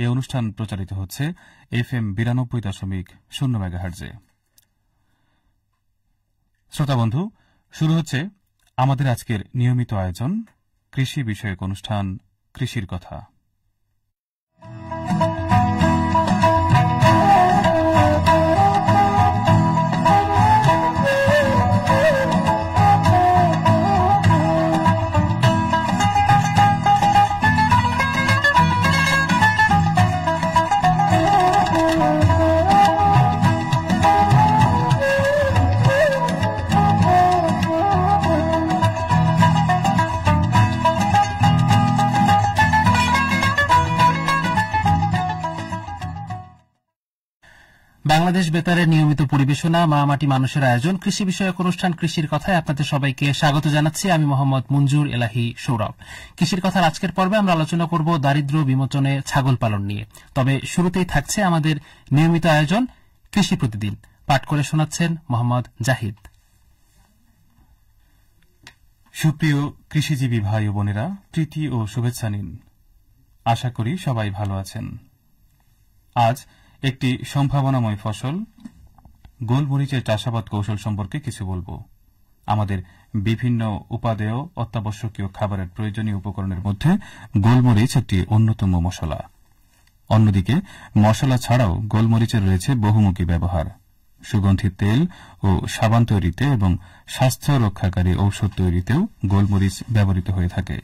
এই অনুষ্ঠান প্রচারিত হচ্ছে এফ এম বিরানব্বই দশমিক শূন্য মেগাহার্জে। শ্রোতাবন্ধু শুরু হচ্ছে আমাদের আজকের নিয়মিত আয়োজন, কৃষি বিষয়ক অনুষ্ঠান, কৃষির কথা। বাংলাদেশ বেতারের নিয়মিত পরিবেশনা মা মাটি মানুষের আয়োজন, কৃষি বিষয়ক অনুষ্ঠান, কৃষির কথায় আপনাদের সবাইকে স্বাগত জানাচ্ছি। আমি মোহাম্মদ মঞ্জুর এলাহি সৌরভ। কৃষির কথার আজকের পর্বে আমরা আলোচনা করব দারিদ্র বিমোচনে ছাগল পালন নিয়ে। তবে শুরুতেই থাকছে আমাদের নিয়মিত আয়োজন, কৃষি প্রতিদিন। পাঠ করে শোনাচ্ছেন মোহাম্মদ জাহিদ। সুপ্রিয় কৃষিজীবী ভাই ও বোনেরা, প্রীতি শুভেচ্ছা নিন। আশা করি সবাই ভালো আছেন। আজ একটি সম্ভাবনাময় ফসল। গোলমরিচের চাষাবাদ কৌশল সম্পর্কে কিছু বলব। আমাদের বিভিন্ন উপাদেয় অত্যাবশ্যকীয় খাবারের প্রয়োজনীয় উপকরণের মধ্যে গোলমরিচ একটি অন্যতম মশলা। অন্যদিকে, মশলা ছাড়াও গোলমরিচের রয়েছে বহুমুখী ব্যবহার। সুগন্ধি তেল ও সাবান তৈরিতে এবং স্বাস্থ্য রক্ষাকারী ঔষধ তৈরিতেও গোলমরিচ ব্যবহৃত হয়ে থাকে।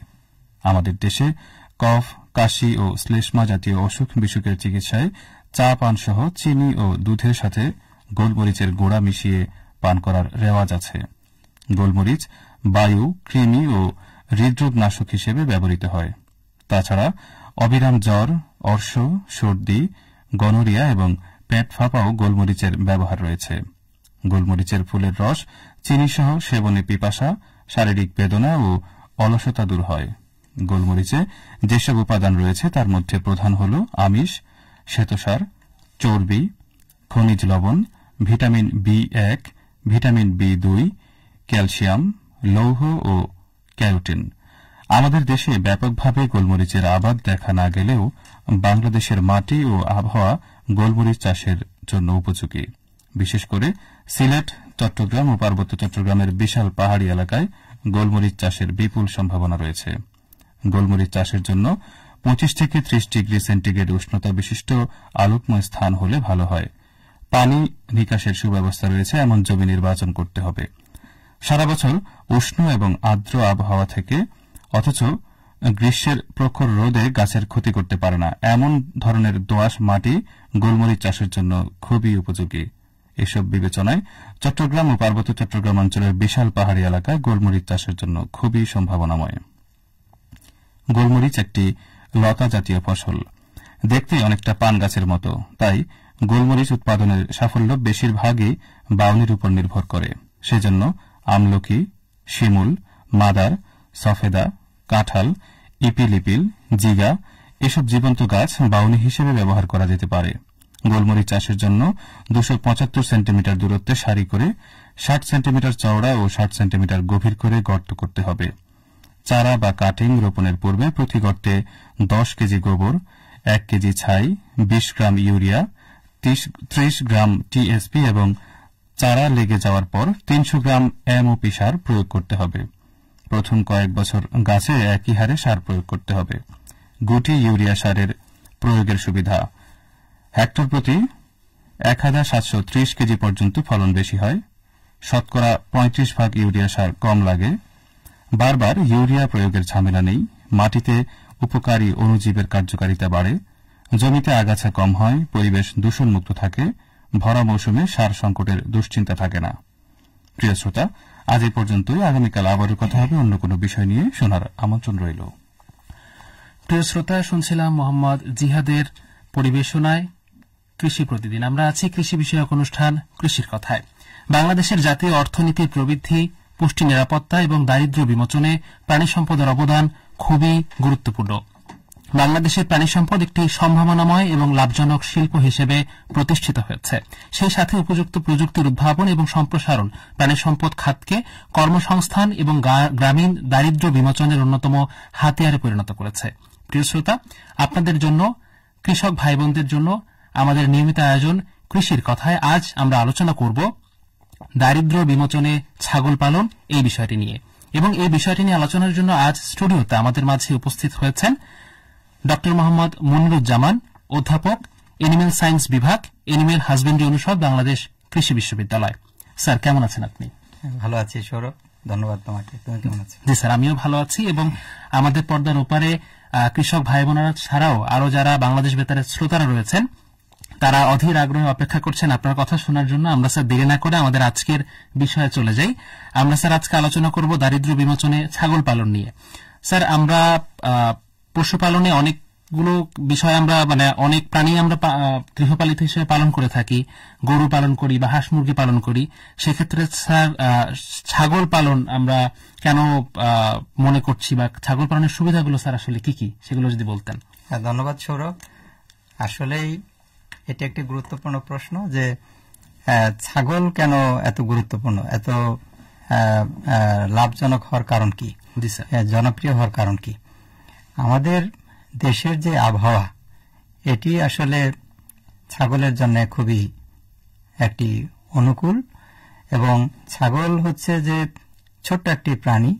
আমাদের দেশে কফ, কাশি ও শ্লেষ্মা জাতীয় অসুখ বিসুখের চিকিৎসায় চা পান সহ চিনি ও দুধের সাথে গোলমরিচের গোড়া মিশিয়ে পান করার রেওয়াজ আছে। গোলমরিচ বায়ু, কৃমি ও হৃদরোগ নাশক হিসেবে ব্যবহৃত হয়। তাছাড়া অবিরাম জ্বর, অর্শ, সর্দি, গনোরিয়া এবং পেট ফাঁপাও গোলমরিচের ব্যবহার রয়েছে। গোলমরিচের ফুলের রস, চিনিসহ সেবনে পিপাসা, শারীরিক বেদনা ও অলসতা দূর হয়। গোলমরিচে যেসব উপাদান রয়েছে তার মধ্যে প্রধান হল আমিষ শ্বেতসার, চর্বি, খনিজ লবণ, ভিটামিন বি এক, ভিটামিন বি দুই, ক্যালসিয়াম, লৌহ ও ক্যারোটিন। আমাদের দেশে ব্যাপকভাবে গোলমরিচের আবাদ দেখা না গেলেও বাংলাদেশের মাটি ও আবহাওয়া গোলমরিচ চাষের জন্য উপযোগী। বিশেষ করে সিলেট, চট্টগ্রাম ও পার্বত্য চট্টগ্রামের বিশাল পাহাড়ি এলাকায় গোলমরিচ চাষের বিপুল সম্ভাবনা রয়েছে। গোলমরিচ চাষের জন্য পঁচিশ থেকে ত্রিশ ডিগ্রি সেন্টিগ্রেড উষ্ণতা বিশিষ্ট আলোকময় স্থান হলে ভালো হয়। পানি নিকাশের সুব্যবস্থা রয়েছে, এমন জমি নির্বাচন করতে হবে। সারা বছর উষ্ণ এবং আর্দ্র আবহাওয়া থেকে, অথচ গ্রীষ্মের প্রখর রোদে গাছের ক্ষতি করতে পারে না। এমন ধরনের দোআঁশ মাটি গোলমরিচ চাষের জন্য খুবই উপযোগী। এসব বিবেচনায় চট্টগ্রাম ও পার্বত্য চট্টগ্রাম অঞ্চলের বিশাল পাহাড়ি এলাকায় গোলমরিচ চাষের জন্য খুবই সম্ভাবনাময়। গোলমরিচ একটি লতা জাতীয় ফসল। দেখতে অনেকটা পান গাছের মতো। তাই গোলমরিচ উৎপাদনের সাফল্য বেশিরভাগই বাউনির উপর নির্ভর করে। সেজন্য আমলকি, শিমুল, মাদার, সফেদা, কাঁঠাল, ইপিলিপিল, জিগা এসব জীবন্ত গাছ বাউনি হিসেবে ব্যবহার করা যেতে পারে। গোলমরিচ চাষের জন্য দুশো সেন্টিমিটার দূরত্বে সারি করে ষাট সেন্টিমিটার চওড়া ও ষাট সেন্টিমিটার গভীর করে গর্ত করতে হবে। চারা বা কাটিং রোপণের পূর্বে প্রতি গর্তে দশ কেজি গোবর, এক কেজি ছাই, বিশ গ্রাম ইউরিয়া ত্রিশ গ্রাম টিএসপি এবং চারা লেগে যাওয়ার পর তিনশো গ্রাম এমওপি সার প্রয়োগ করতে হবে। প্রথম কয়েক বছর গাছে একই হারে সার প্রয়োগ করতে হবে। গুটি ইউরিয়া সারের প্রয়োগের সুবিধা। হেক্টর প্রতি এক হাজার সাতশো ত্রিশ কেজি পর্যন্ত ফলন বেশি হয়। শতকরা পঁয়ত্রিশ ভাগ ইউরিয়া সার কম লাগে। বারবার ইউরিয়া প্রয়োগের ঝামেলা নেই, মাটিতে উপকারী অণুজীবের কার্যকারিতা বাড়ে, জমিতে আগাছা কম হয়, পরিবেশ দূষণমুক্ত থাকে, ভরা মৌসুমে সার সংকটের দুশ্চিন্তা থাকে না। প্রিয় শ্রোতা, আজ এই পর্যন্তই। আগামীকাল আবারও কথা হবে অন্য কোনো বিষয় নিয়ে। শোনার আমন্ত্রণ রইল। প্রিয় শ্রোতা, শুনছিলাম মোহাম্মদ জিহাদের পরিবেশনায় কৃষি প্রতিদিন। আমরা আছি কৃষি বিষয়ক অনুষ্ঠান কৃষির কথায়। বাংলাদেশের জাতীয় অর্থনীতির প্রবৃদ্ধি পুষ্টি নিরাপত্তা এবং দারিদ্র বিমোচনে প্রাণী সম্পদের অবদান খুবই গুরুত্বপূর্ণ। বাংলাদেশের প্রাণী সম্পদ একটি সম্ভাবনাময় এবং লাভজনক শিল্প হিসেবে প্রতিষ্ঠিত হয়েছে। সেই সাথে উপযুক্ত প্রযুক্তির উদ্ভাবন এবং সম্প্রসারণ প্রাণী সম্পদ খাতকে কর্মসংস্থান এবং গ্রামীণ দারিদ্র বিমোচনের অন্যতম হাতিয়ারে পরিণত করেছে। প্রিয় শ্রোতা, আপনাদের জন্য, কৃষক ভাই বোনদের জন্য আমাদের নিয়মিত আয়োজন কৃষির কথায় আজ আমরা আলোচনা করব দারিদ্র্য বিমোচনে ছাগল পালন এই বিষয়টি নিয়ে। এবং এই বিষয়টি নিয়ে আলোচনার জন্য আজ স্টুডিওতে আমাদের মাঝে উপস্থিত হয়েছেন ড মোহাম্মদ মনিরুজ্জামান অধ্যাপক এনিম্যাল সায়েন্স বিভাগ এনিম্যাল হাজবেন্ডারি অনুষদ বাংলাদেশ কৃষি বিশ্ববিদ্যালয়। স্যার কেমন আছেন আপনি? ভালো আছি সৌরভ। ধন্যবাদ তোমাকে। তুমি কেমন আছো? জি স্যার আমিও ভালো আছি এবং আমাদের পর্দার ওপারে কৃষক ভাই বোনেরা ছাড়াও আরও যারা বাংলাদেশ বেতারের শ্রোতারা রয়েছেন তারা অধীর আগ্রহে অপেক্ষা করছেন আপনার কথা শোনার জন্য। আমরা স্যার দেরি না করে আমাদের আজকের বিষয়ে চলে যাই। আমরা স্যার আজকে আলোচনা করব দারিদ্র্য বিমোচনে ছাগল পালন নিয়ে। স্যার আমরা পশুপালনে অনেকগুলো বিষয় আমরা মানে অনেক প্রাণী আমরা গৃহপালিত হিসেবে পালন করে থাকি। গরু পালন করি বা হাঁস মুরগি পালন করি। সেক্ষেত্রে স্যার ছাগল পালন আমরা কেন মনে করছি বা ছাগল পালনের সুবিধাগুলো স্যার আসলে কি কি? সেগুলো যদি বলতেন। হ্যাঁ, ধন্যবাদ সৌরভ। আসলেই এটা একটি গুরুত্বপূর্ণ প্রশ্ন যে ছাগল কেন এত গুরুত্বপূর্ণ? এত লাভজনক হওয়ার কারণ কি? জনপ্রিয় হওয়ার কারণ কি? আমাদের দেশের যে আবহাওয়া এটি আসলে ছাগলের জন্য খুবই একটি অনুকূল এবং ছাগল হচ্ছে যে ছোট্ট একটি প্রাণী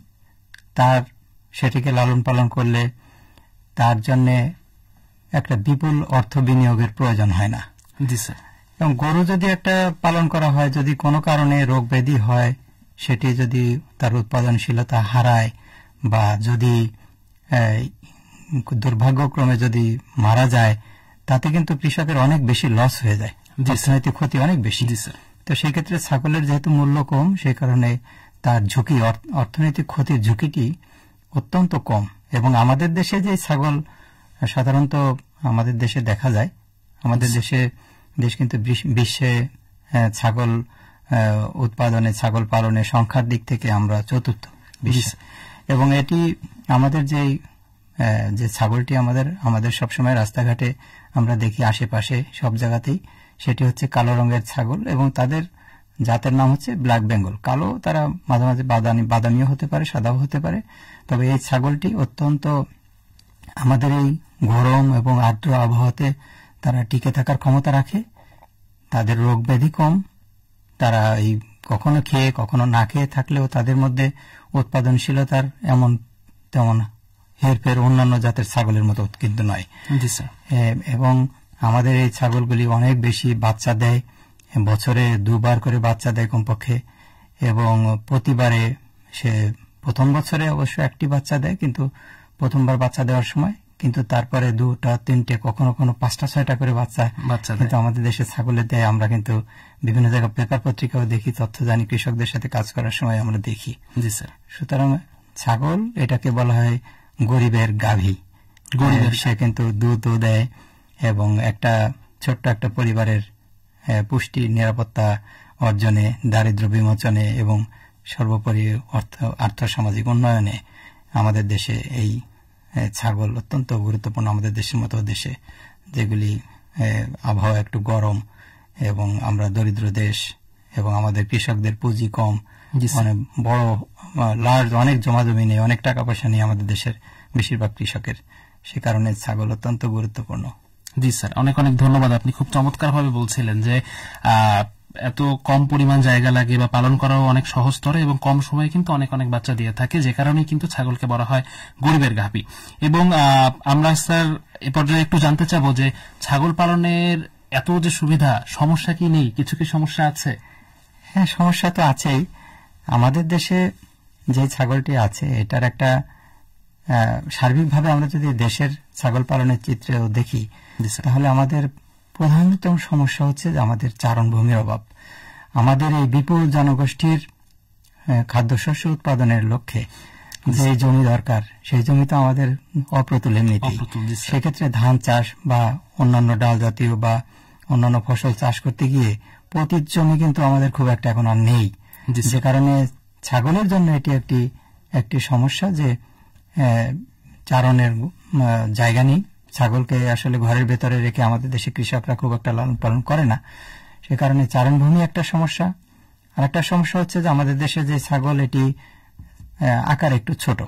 তার সেটিকে লালন পালন করলে তার জন্য একটা বিপুল অর্থ বিনিয়োগের প্রয়োজন হয় না। এবং গরু যদি একটা পালন করা হয় যদি কোনো কারণে রোগ ব্যাধি হয় সেটি যদি তার উৎপাদনশীলতা হারায় বা যদি দুর্ভাগ্যক্রমে যদি মারা যায় তাতে কিন্তু কৃষকের অনেক বেশি লস হয়ে যায়। অর্থনৈতিক ক্ষতি অনেক বেশি। তো সেই ক্ষেত্রে ছাগলের যেহেতু মূল্য কম সেই কারণে তার ঝুঁকি অর্থনৈতিক ক্ষতির ঝুঁকিটি অত্যন্ত কম। এবং আমাদের দেশে যে ছাগল সাধারণত আমাদের দেশে দেখা যায় আমাদের দেশে দেশ কিন্তু বিশ- বিশ্বে ছাগল উৎপাদনে ছাগল পালনে সংখ্যার দিক থেকে আমরা চতুর্থ বিশ্বে। এবং এটি আমাদের যে যে ছাগলটি আমাদের আমাদের সবসময় রাস্তাঘাটে আমরা দেখি আশেপাশে সব জায়গাতেই সেটি হচ্ছে কালো রঙের ছাগল এবং তাদের জাতের নাম হচ্ছে ব্ল্যাক বেঙ্গল। কালো তারা মাঝে মাঝে বাদানি বাদামিও হতে পারে সাদাও হতে পারে। তবে এই ছাগলটি অত্যন্ত আমাদের এই গরম এবং আর্দ্র আবহাওয়াতে তারা টিকে থাকার ক্ষমতা রাখে। তাদের রোগ ব্যাধি কম। তারা এই কখনো খেয়ে কখনো না খেয়ে থাকলেও তাদের মধ্যে উৎপাদনশীলতার এমন তেমন হেরফের অন্যান্য জাতের ছাগলের মতো কিন্তু নয়। এবং আমাদের এই ছাগলগুলি অনেক বেশি বাচ্চা দেয়। বছরে দুবার করে বাচ্চা দেয় কমপক্ষে। এবং প্রতিবারে সে প্রথম বছরে অবশ্য একটি বাচ্চা দেয় কিন্তু প্রথমবার বাচ্চা দেওয়ার সময় কিন্তু তারপরে দুটা তিনটে কখনো কখনো পাঁচটা ছয়টা করে বাচ্চা। বাচ্চা কিন্তু আমাদের দেশে ছাগলের দেয় আমরা কিন্তু বিভিন্ন জায়গায় পেপার পত্রিকাও দেখি তথ্য জানি কৃষকদের সাথে কাজ করার সময় আমরা দেখি। জি স্যার। সুতরাং ছাগল এটাকে বলা হয় গরিবের গাভী। গরিবের সে কিন্তু দুধও দেয় এবং একটা ছোট্ট একটা পরিবারের পুষ্টি নিরাপত্তা অর্জনে দারিদ্র বিমোচনে এবং সর্বোপরি অর্থ আর্থসামাজিক উন্নয়নে আমাদের দেশে এই ছাগল অত্যন্ত গুরুত্বপূর্ণ আমাদের দেশের মতো দেশে যেগুলি আবহাওয়া একটু গরম এবং আমরা দরিদ্র দেশ এবং আমাদের কৃষকদের পুঁজি কম। অনেক বড় লার্জ অনেক জমা জমি নেই অনেক টাকা পয়সা নেই আমাদের দেশের বেশিরভাগ কৃষকের। সে কারণে ছাগল অত্যন্ত গুরুত্বপূর্ণ। জি স্যার। অনেক অনেক ধন্যবাদ। আপনি খুব চমৎকার ভাবে বলছিলেন যে আহ, এত কম পরিমাণ জায়গা লাগে বা পালন করাও অনেক সহজতর এবং কম সময়ে কিন্তু অনেক অনেক বাচ্চা দিয়ে থাকে। যে কারণে কিন্তু ছাগলকে বলা হয় গরিবের গাভী এবং আমরা স্যার এ পর্যায়ে একটু জানতে চাবো যে ছাগল পালনের এত যে সুবিধা সমস্যা কি নেই? কিছু কি সমস্যা আছে? হ্যাঁ সমস্যা তো আছেই। আমাদের দেশে যে ছাগলটি আছে এটার একটা সার্বিকভাবে আমরা যদি দেশের ছাগল পালনের চিত্রেও দেখি তাহলে আমাদের প্রধানতম সমস্যা হচ্ছে যে আমাদের চারণভূমির অভাব। আমাদের এই বিপুল জনগোষ্ঠীর খাদ্যশস্য উৎপাদনের লক্ষ্যে যে জমি দরকার সেই জমি তো আমাদের অপ্রতুল এমনিতেই। অপ্রতুল, জি স্যার। সেক্ষেত্রে ধান চাষ বা অন্যান্য ডাল জাতীয় বা অন্যান্য ফসল চাষ করতে গিয়ে প্রতি জমি কিন্তু আমাদের খুব একটা এখন আর নেই। যে কারণে ছাগলের জন্য এটি একটি একটি সমস্যা যে চারণের জায়গা নেই। ছাগলকে আসলে ঘরের ভেতরে রেখে আমাদের দেশে কৃষকরা খুব একটা লালন পালন করে না। সে কারণে চারণভূমি একটা সমস্যা। আর একটা সমস্যা হচ্ছে যে আমাদের দেশে যে ছাগল এটি আকার একটু ছোট।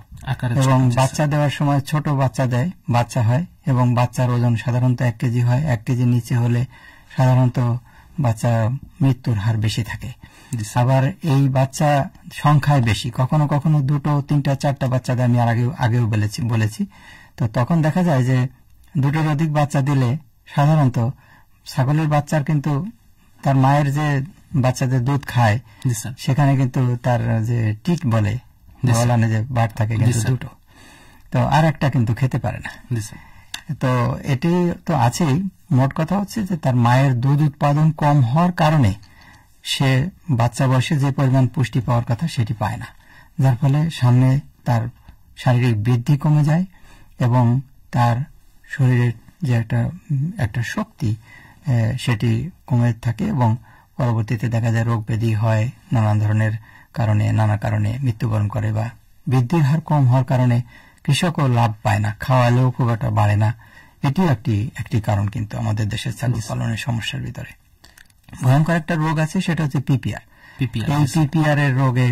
এবং বাচ্চা দেওয়ার সময় ছোট বাচ্চা দেয় বাচ্চা হয় এবং বাচ্চার ওজন সাধারণত এক কেজি হয়। এক কেজি নিচে হলে সাধারণত বাচ্চা মৃত্যুর হার বেশি থাকে। আবার এই বাচ্চা সংখ্যায় বেশি। কখনো কখনো দুটো তিনটা চারটা বাচ্চা দেয় আমি আর আগেও আগেও বলেছি বলেছি। তো তখন দেখা যায় যে দুটোর অধিক বাচ্চা দিলে সাধারণত ছাগলের বাচ্চার কিন্তু তার মায়ের যে বাচ্চাদের দুধ খায় সেখানে কিন্তু তার যে টিক বলে। গলানে যে বার থাকে কিন্তু দুটো। তো আর একটা কিন্তু খেতে পারে না। তো এটি তো আছেই। মোট কথা হচ্ছে যে তার মায়ের দুধ উৎপাদন কম হওয়ার কারণে সে বাচ্চা বয়সে যে পরিমাণ পুষ্টি পাওয়ার কথা সেটি পায় না। যার ফলে সামনে তার শারীরিক বৃদ্ধি কমে যায় এবং তার শরীরের যে একটা একটা শক্তি সেটি কমে থাকে এবং পরবর্তীতে দেখা যায় রোগ ব্যাধি হয় নানান ধরনের কারণে নানা কারণে মৃত্যুবরণ করে বা বৃদ্ধির হার কম হওয়ার কারণে কৃষকও লাভ পায় না খাওয়ালেও খুব একটা বাড়ে না। এটিও একটি একটি কারণ কিন্তু আমাদের দেশের ছাগল পালনের সমস্যার ভিতরে। ভয়ঙ্কর একটা রোগ আছে সেটা হচ্ছে পিপিআর। পিপিআর এই পিপিআর এর রোগে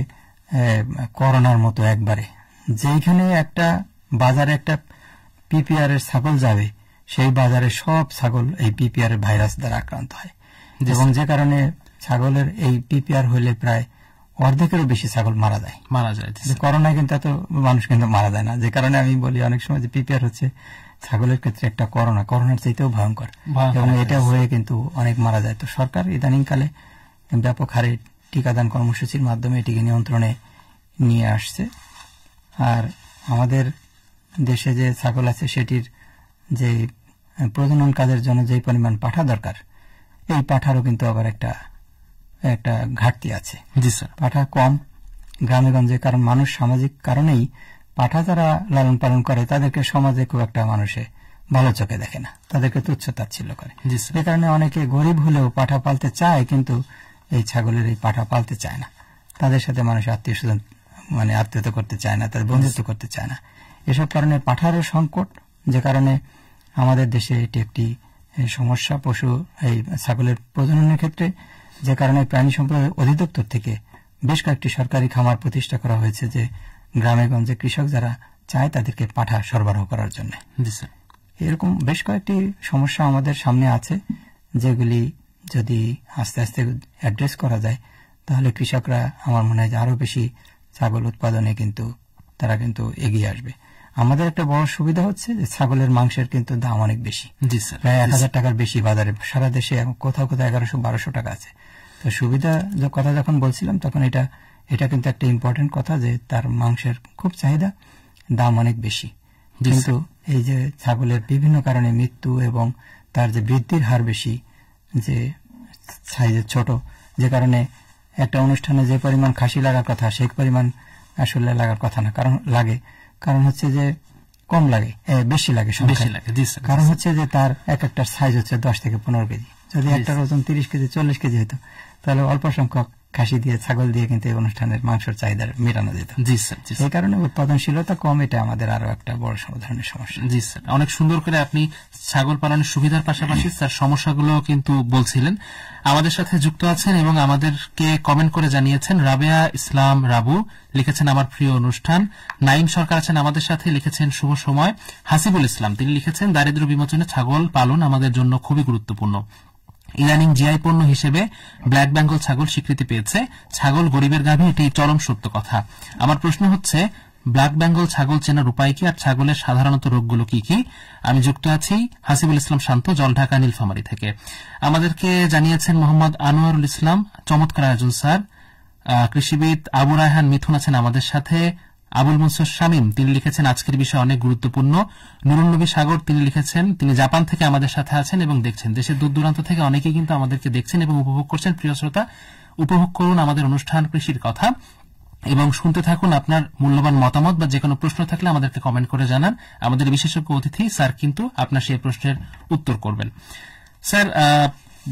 করোনার মতো একবারে। যেখানে একটা বাজারে একটা পিপিআর এর ছাগল যাবে সেই বাজারে সব ছাগল এই পিপিআর এর ভাইরাস দ্বারা আক্রান্ত হয়। এবং যে কারণে ছাগলের এই পিপিআর হলে প্রায় অর্ধেকেরও বেশি ছাগল মারা যায়। মারা যায়। করোনায় কিন্তু এত মানুষ কিন্তু মারা যায় না। যে কারণে আমি বলি অনেক সময় যে পিপিআর হচ্ছে ছাগলের ক্ষেত্রে একটা করোনা। করোনার চাইতেও ভয়ঙ্কর। ভয়ঙ্কর এবং এটা হয়ে কিন্তু অনেক মারা যায়। তো সরকার ইদানিংকালে ব্যাপক হারে টিকাদান কর্মসূচির মাধ্যমে এটিকে নিয়ন্ত্রণে নিয়ে আসছে। আর আমাদের দেশে যে ছাগল আছে সেটির যে প্রজনন কাজের জন্য যে পরিমাণ পাঠা দরকার এই পাঠারও কিন্তু আবার একটা একটা ঘাটতি আছে। জি স্যার। পাঠা কম গ্রামে গঞ্জে কারণ মানুষ সামাজিক কারণেই পাঠা যারা লালন পালন করে তাদেরকে সমাজে খুব একটা মানুষে ভালো চোখে দেখে না। তাদেরকে তুচ্ছ তাচ্ছিল্য করে। যে কারণে অনেকে গরিব হলেও পাঠা পালতে চায় কিন্তু এই ছাগলের এই পাঠা পালতে চায় না। তাদের সাথে মানুষ আত্মীয় স্বজন মানে আত্মীয়তা করতে চায় না তাদের বন্ধুত্ব করতে চায় না। এসব কারণে পাঠারও সংকট যে কারণে আমাদের দেশে এটি একটি সমস্যা। পশু এই ছাগলের প্রজননের ক্ষেত্রে যে কারণে প্রাণী সম্পদ অধিদপ্তর থেকে বেশ কয়েকটি সরকারি খামার প্রতিষ্ঠা করা হয়েছে যে গ্রামে গঞ্জে কৃষক যারা চায় তাদেরকে পাঠা সরবরাহ করার জন্য। এরকম বেশ কয়েকটি সমস্যা আমাদের সামনে আছে যেগুলি যদি আস্তে আস্তে অ্যাড্রেস করা যায় তাহলে কৃষকরা আমার মনে হয় যে আরও বেশি ছাগল উৎপাদনে কিন্তু তারা কিন্তু এগিয়ে আসবে। আমাদের একটা বড় সুবিধা হচ্ছে যে ছাগলের মাংসের কিন্তু দাম অনেক বেশি। জি প্রায় এক হাজার টাকার বেশি বাজারে। সারা দেশে কোথাও কোথাও এগারোশো বারোশো টাকা আছে। তো সুবিধা কথা যখন বলছিলাম তখন এটা এটা কিন্তু একটা ইম্পর্টেন্ট কথা যে তার মাংসের খুব চাহিদা দাম অনেক বেশি। কিন্তু এই যে ছাগলের বিভিন্ন কারণে মৃত্যু এবং তার যে বৃদ্ধির হার বেশি যে সাইজের ছোট যে কারণে একটা অনুষ্ঠানে যে পরিমাণ খাসি লাগার কথা সেই পরিমাণ আসলে লাগার কথা না কারণ লাগে। কারণ হচ্ছে যে কম লাগে বেশি লাগে বেশি লাগে কারণ হচ্ছে যে তার এক একটা সাইজ হচ্ছে দশ থেকে পনেরো কেজি। যদি একটার ওজন তিরিশ কেজি চল্লিশ কেজি হতো তাহলে অল্প সংখ্যক খাসি দিয়ে ছাগল দিয়ে কিন্তু এই অনুষ্ঠানের মাংসের চাহিদা মেটানো যেত। জি স্যার জি সেই কারণে উৎপাদনশীলতা কম এটা আমাদের আরও একটা বড় ধরনের সমস্যা। জি স্যার অনেক সুন্দর করে আপনি ছাগল পালনের সুবিধার পাশাপাশি স্যার সমস্যাগুলো কিন্তু বলছিলেন। আমাদের সাথে যুক্ত আছেন এবং আমাদেরকে কমেন্ট করে জানিয়েছেন রাবেয়া ইসলাম রাবু লিখেছেন আমার প্রিয় অনুষ্ঠান। নাইম সরকার আছেন আমাদের সাথে লিখেছেন শুভ সময়। হাসিবুল ইসলাম তিনি লিখেছেন দারিদ্র বিমোচনে ছাগল পালন আমাদের জন্য খুবই গুরুত্বপূর্ণ। ইদানিং জিআই পণ্য হিসেবে ব্ল্যাক বেঙ্গল ছাগল স্বীকৃতি পেয়েছে। ছাগল গরিবের গাভী, এটি চরম সত্য কথা। আমার প্রশ্ন হচ্ছে, ব্ল্যাক বেঙ্গল ছাগল চেনার উপায় কি আর ছাগলের সাধারণত রোগগুলো কি কি? আমি যুক্ত আছি হাসিবুল ইসলাম শান্ত জলঢাকা নীলফামারী থেকে। আমাদেরকে জানিয়েছেন মোহাম্মদ আনোয়ারুল ইসলাম, চমৎকার আয়োজন, স্যার। কৃষিবিদ আবু রায়হান মিথুন আছেন আমাদের সাথে। আবুল মনসুর শামীম, তিনি লিখেছেন, আজকের বিষয় অনেক গুরুত্বপূর্ণ। নুরুল নবী সাগর, তিনি লিখেছেন, তিনি জাপান থেকে আমাদের সাথে আছেন এবং দেখছেন। দেশের দূর দূরান্ত থেকে অনেকেই কিন্তু আমাদেরকে দেখছেন এবং উপভোগ করছেন। প্রিয় শ্রোতা, উপভোগ করুন আমাদের অনুষ্ঠান কৃষির কথা এবং শুনতে থাকুন আপনার মূল্যবান মতামত বা যে কোনো প্রশ্ন থাকলে আমাদেরকে কমেন্ট করে জানান। আমাদের বিশেষজ্ঞ অতিথি স্যার কিন্তু আপনার সেই প্রশ্নের উত্তর করবেন। স্যার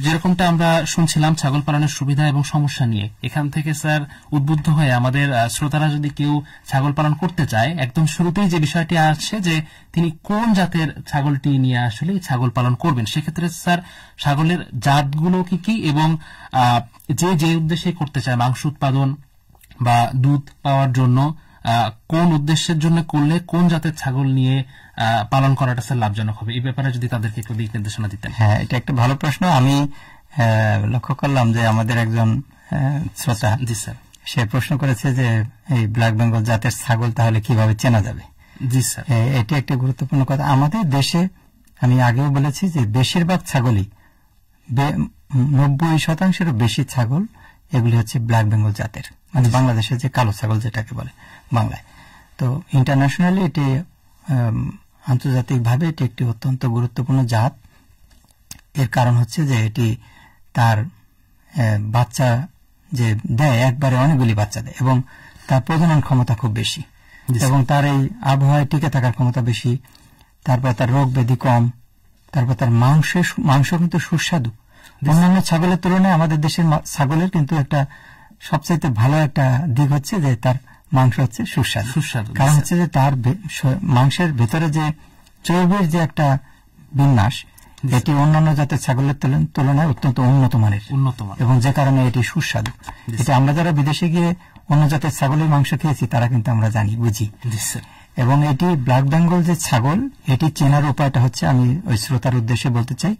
যেরকমটা আমরা শুনছিলাম, ছাগল পালনের সুবিধা এবং সমস্যা নিয়ে। এখান থেকে, স্যার, উদ্বুদ্ধ হয়ে আমাদের শ্রোতারা যদি কেউ ছাগল পালন করতে চায়, একদম শুরুতেই যে বিষয়টি আসছে যে তিনি কোন জাতের ছাগলটি নিয়ে আসলে ছাগল পালন করবেন, সেক্ষেত্রে, স্যার, ছাগলের জাতগুলো কি কি এবং যে যে উদ্দেশ্যে করতে চায়, মাংস উৎপাদন বা দুধ পাওয়ার জন্য কোন উদ্দেশ্যের জন্য করলে কোন জাতের ছাগল নিয়ে পালন করাটা স্যার লাভজনক হবে। এই ব্যাপারে যদি তাদেরকে একটু দিক নির্দেশনা দিতেন। হ্যাঁ এটা একটা ভালো প্রশ্ন। আমি লক্ষ্য করলাম যে আমাদের একজন শ্রোতা জি স্যার। সে প্রশ্ন করেছে যে এই ব্ল্যাক বেঙ্গল জাতের ছাগল তাহলে কীভাবে চেনা যাবে? জি স্যার। এটি একটি গুরুত্বপূর্ণ কথা। আমাদের দেশে আমি আগেও বলেছি যে বেশিরভাগ ছাগলই নব্বই শতাংশেরও বেশি ছাগল এগুলি হচ্ছে ব্ল্যাক বেঙ্গল জাতের মানে বাংলাদেশের যে কালো ছাগল যেটাকে বলে বাংলায়। তো ইন্টারন্যাশনালি এটি আন্তর্জাতিকভাবে এটি একটি অত্যন্ত গুরুত্বপূর্ণ জাত। এর কারণ হচ্ছে যে এটি তার বাচ্চা যে দেয় একবারে অনেকগুলি বাচ্চা দেয় এবং তার প্রজনন ক্ষমতা খুব বেশি। এবং তার এই আবহাওয়ায় টিকে থাকার ক্ষমতা বেশি তারপর তার রোগ ব্যাধি কম তারপর তার মাংসের মাংস কিন্তু সুস্বাদু। অন্যান্য ছাগলের তুলনায় আমাদের দেশের ছাগলের কিন্তু একটা সবচাইতে ভালো একটা দিক হচ্ছে যে তার মাংস হচ্ছে সুস্বাদু। সুস্বাদু, কারণ হচ্ছে যে তার মাংসের ভেতরে যে চর্বির যে একটা বিন্যাস এটি অন্যান্য জাতের ছাগলের তুলনায় অত্যন্ত উন্নত মানের। উন্নত এবং যে কারণে এটি সুস্বাদু। এটা আমরা যারা বিদেশে গিয়ে অন্য জাতের ছাগলের মাংস খেয়েছি তারা কিন্তু আমরা জানি বুঝি। এবং এটি ব্ল্যাক বেঙ্গল যে ছাগল এটি চেনার উপায়টা হচ্ছে আমি ওই শ্রোতার উদ্দেশ্যে বলতে চাই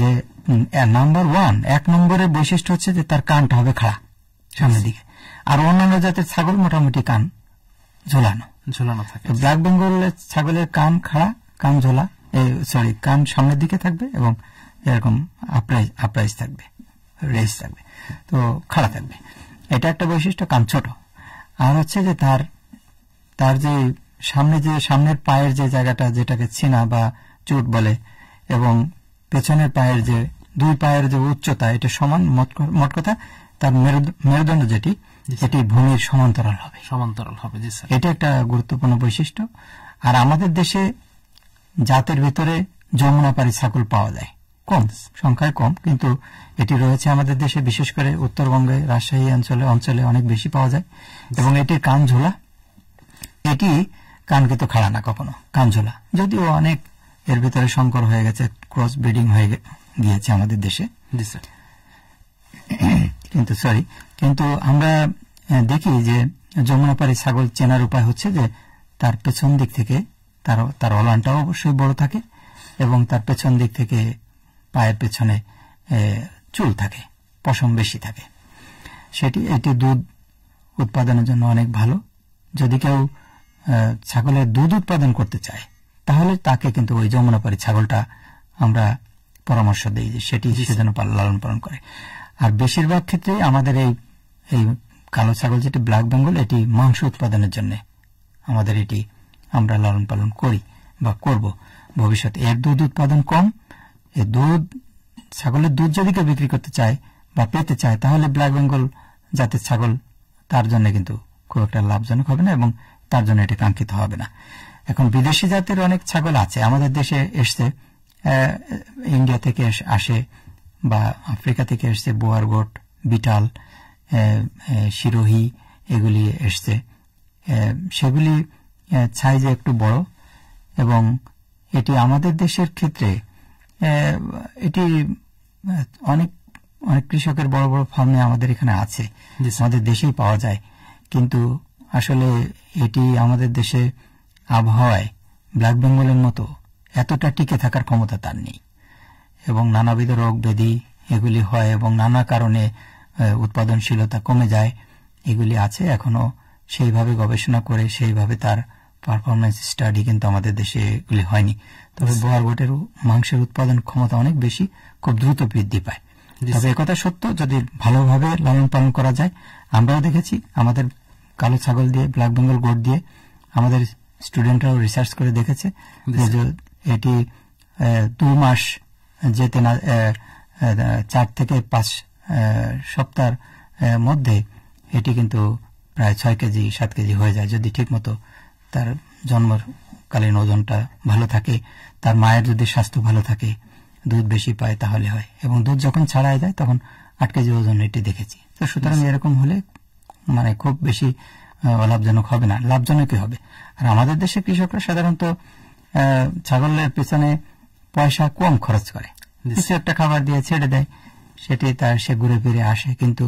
যে নাম্বার ওয়ান এক নম্বরের বৈশিষ্ট্য হচ্ছে যে তার কানটা হবে খাড়া সামনের দিকে। আর অন্যান্য জাতের ছাগল মোটামুটি কান ঝোলানো। ঝোলানো থাকে। ব্ল্যাক বেঙ্গলের ছাগলের কান খাড়া কান ঝোলা সরি কান সামনের দিকে থাকবে এবং এরকম আপরাইজ আপরাইজ থাকবে রেস থাকবে তো খাড়া থাকবে। এটা একটা বৈশিষ্ট্য কান ছোট। আর হচ্ছে যে তার তার যে সামনে যে সামনের পায়ের যে জায়গাটা যেটাকে ছিনা বা চোট বলে এবং পেছনের পায়ের যে দুই পায়ের যে উচ্চতা এটা সমান মোট কথা তার মেরুদ- মেরুদণ্ড যেটি এটি ভূমির সমান্তরাল হবে। সমান্তরাল হবে জি স্যার এটা একটা গুরুত্বপূর্ণ বৈশিষ্ট্য। আর আমাদের দেশে জাতের ভিতরে যমুনাপাড়ি ছাগল পাওয়া যায়। কম সংখ্যায় কম কিন্তু এটি রয়েছে আমাদের দেশে বিশেষ করে উত্তরবঙ্গে রাজশাহী অঞ্চলে অঞ্চলে অনেক বেশি পাওয়া যায়। এবং এটির কান ঝোলা এটি কান কিন্তু খাড়া না কখনো কান ঝোলা যদিও অনেক এর ভিতরে সংকর হয়ে গেছে ক্রস ব্রিডিং হয়ে গিয়েছে আমাদের দেশে। কিন্তু সরি কিন্তু আমরা দেখি যে যমুনা যমুনাপাড়ি ছাগল চেনার উপায় হচ্ছে যে তার পেছন দিক থেকে তার তার অলানটাও অবশ্যই বড় থাকে এবং তার পেছন দিক থেকে পায়ের পেছনে চুল থাকে পশম বেশি থাকে। সেটি এটি দুধ উৎপাদনের জন্য অনেক ভালো। যদি কেউ ছাগলের দুধ উৎপাদন করতে চায় তাহলে তাকে কিন্তু ওই যমুনাপাড়ি ছাগলটা আমরা পরামর্শ দিই যে সেটি সেজন্য পাল- লালন পালন করে। আর বেশিরভাগ ক্ষেত্রে আমাদের এই এই কালো ছাগল যেটি ব্ল্যাক বেঙ্গল, এটি মাংস উৎপাদনের জন্য আমাদের এটি আমরা লালন পালন করি বা করব। ভবিষ্যতে এর দুধ উৎপাদন কম, এ দুধ, ছাগলের দুধ যদি কেউ বিক্রি করতে চায় বা পেতে চায়, তাহলে ব্ল্যাক বেঙ্গল জাতের ছাগল তার জন্য কিন্তু খুব একটা লাভজনক হবে না এবং তার জন্য এটি কাঙ্ক্ষিত হবে না। এখন বিদেশি জাতের অনেক ছাগল আছে, আমাদের দেশে এসছে ইন্ডিয়া থেকে আসে বা আফ্রিকা থেকে এসছে, বোয়ার গোট, বিটাল সিরোহি এগুলি এসছে। সেগুলি সাইজে একটু বড় এবং এটি আমাদের দেশের ক্ষেত্রে এটি অনেক অনেক কৃষকের বড় বড় ফার্মে আমাদের এখানে আছে। আমাদের দেশেই পাওয়া যায়। কিন্তু আসলে এটি আমাদের দেশে আবহাওয়ায় ব্ল্যাক বেঙ্গলের মতো এতটা টিকে থাকার ক্ষমতা তার নেই। এবং নানাবিধ রোগ ব্যাধি এগুলি হয় এবং নানা কারণে উৎপাদনশীলতা কমে যায় এগুলি আছে এখনও। সেইভাবে গবেষণা করে সেইভাবে তার পারফরমেন্স স্টাডি কিন্তু আমাদের দেশে এগুলি হয়নি। তবে বোয়ার গোটের মাংসের উৎপাদন ক্ষমতা অনেক বেশি খুব দ্রুত বৃদ্ধি পায়। তবে একথা সত্য যদি ভালোভাবে লালন পালন করা যায় আমরাও দেখেছি আমাদের কালো ছাগল দিয়ে ব্ল্যাক বেঙ্গল গোট দিয়ে আমাদের স্টুডেন্টরাও রিসার্চ করে দেখেছে এটি দু মাস যেতে না চার থেকে পাঁচ সপ্তাহের মধ্যে এটি কিন্তু প্রায় ছয় কেজি সাত কেজি হয়ে যায়। যদি ঠিকমতো তার জন্মকালীন ওজনটা ভালো থাকে তার মায়ের যদি স্বাস্থ্য ভালো থাকে দুধ বেশি পায় তাহলে হয়। এবং দুধ যখন ছাড়ায় যায় তখন আট কেজি ওজন এটি দেখেছি। তো সুতরাং এরকম হলে মানে খুব বেশি আহ, লাভজনক হবে না। লাভজনকই হবে। আর আমাদের দেশে কৃষকরা সাধারণত ছাগলের পেছনে পয়সা কম খরচ করে। কিছু একটা খাবার দিয়ে ছেড়ে দেয়। সেটি তার সে ঘুরে ফিরে আসে। কিন্তু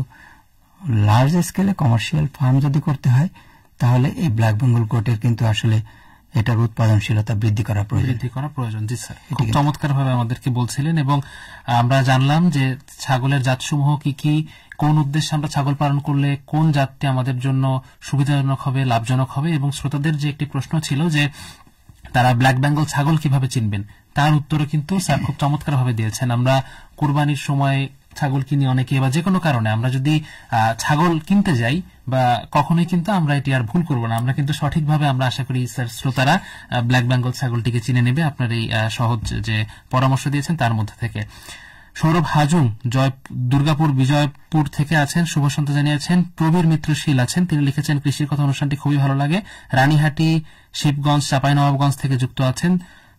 লার্জ স্কেলে কমার্শিয়াল ফার্ম যদি করতে হয় তাহলে এই ব্ল্যাক বেঙ্গল গোটের কিন্তু আসলে এটার উৎপাদনশীলতা বৃদ্ধি করা প্রয়োজন। বৃদ্ধি করা প্রয়োজন জি স্যার খুব চমৎকার ভাবে আমাদেরকে বলছিলেন এবং আমরা জানলাম যে ছাগলের জাতসমূহ কি কি কোন উদ্দেশ্যে আমরা ছাগল পালন করলে কোন জাতটি আমাদের জন্য সুবিধাজনক হবে লাভজনক হবে এবং শ্রোতাদের যে একটি প্রশ্ন ছিল যে তারা ব্ল্যাক বেঙ্গল ছাগল কীভাবে চিনবেন তার উত্তরও কিন্তু স্যার খুব চমৎকার ভাবে দিয়েছেন। আমরা কুরবানির সময় ছাগল কিনি অনেকে বা যে কোনো কারণে আমরা যদি ছাগল কিনতে যাই বা কখনোই কিন্তু আমরা এটি আর ভুল করব না। আমরা কিন্তু সঠিকভাবে আমরা আশা করি, স্যার শ্রোতারা ব্ল্যাক বেঙ্গল ছাগলটিকে চিনে নেবে আপনার এই সহজ যে পরামর্শ দিয়েছেন তার মধ্যে থেকে। সৌরভ হাজুং, জয়, দুর্গাপুর, বিজয়পুর থেকে আছেন, শুভ সন্ধ্যা জানিয়েছেন। প্রবীর মিত্রশীল আছেন, তিনি লিখেছেন, কৃষির কথা অনুষ্ঠানটি খুবই ভালো লাগে। রানীহাটি, শিবগঞ্জ, চাঁপাইনবাবগঞ্জ থেকে যুক্ত আছেন।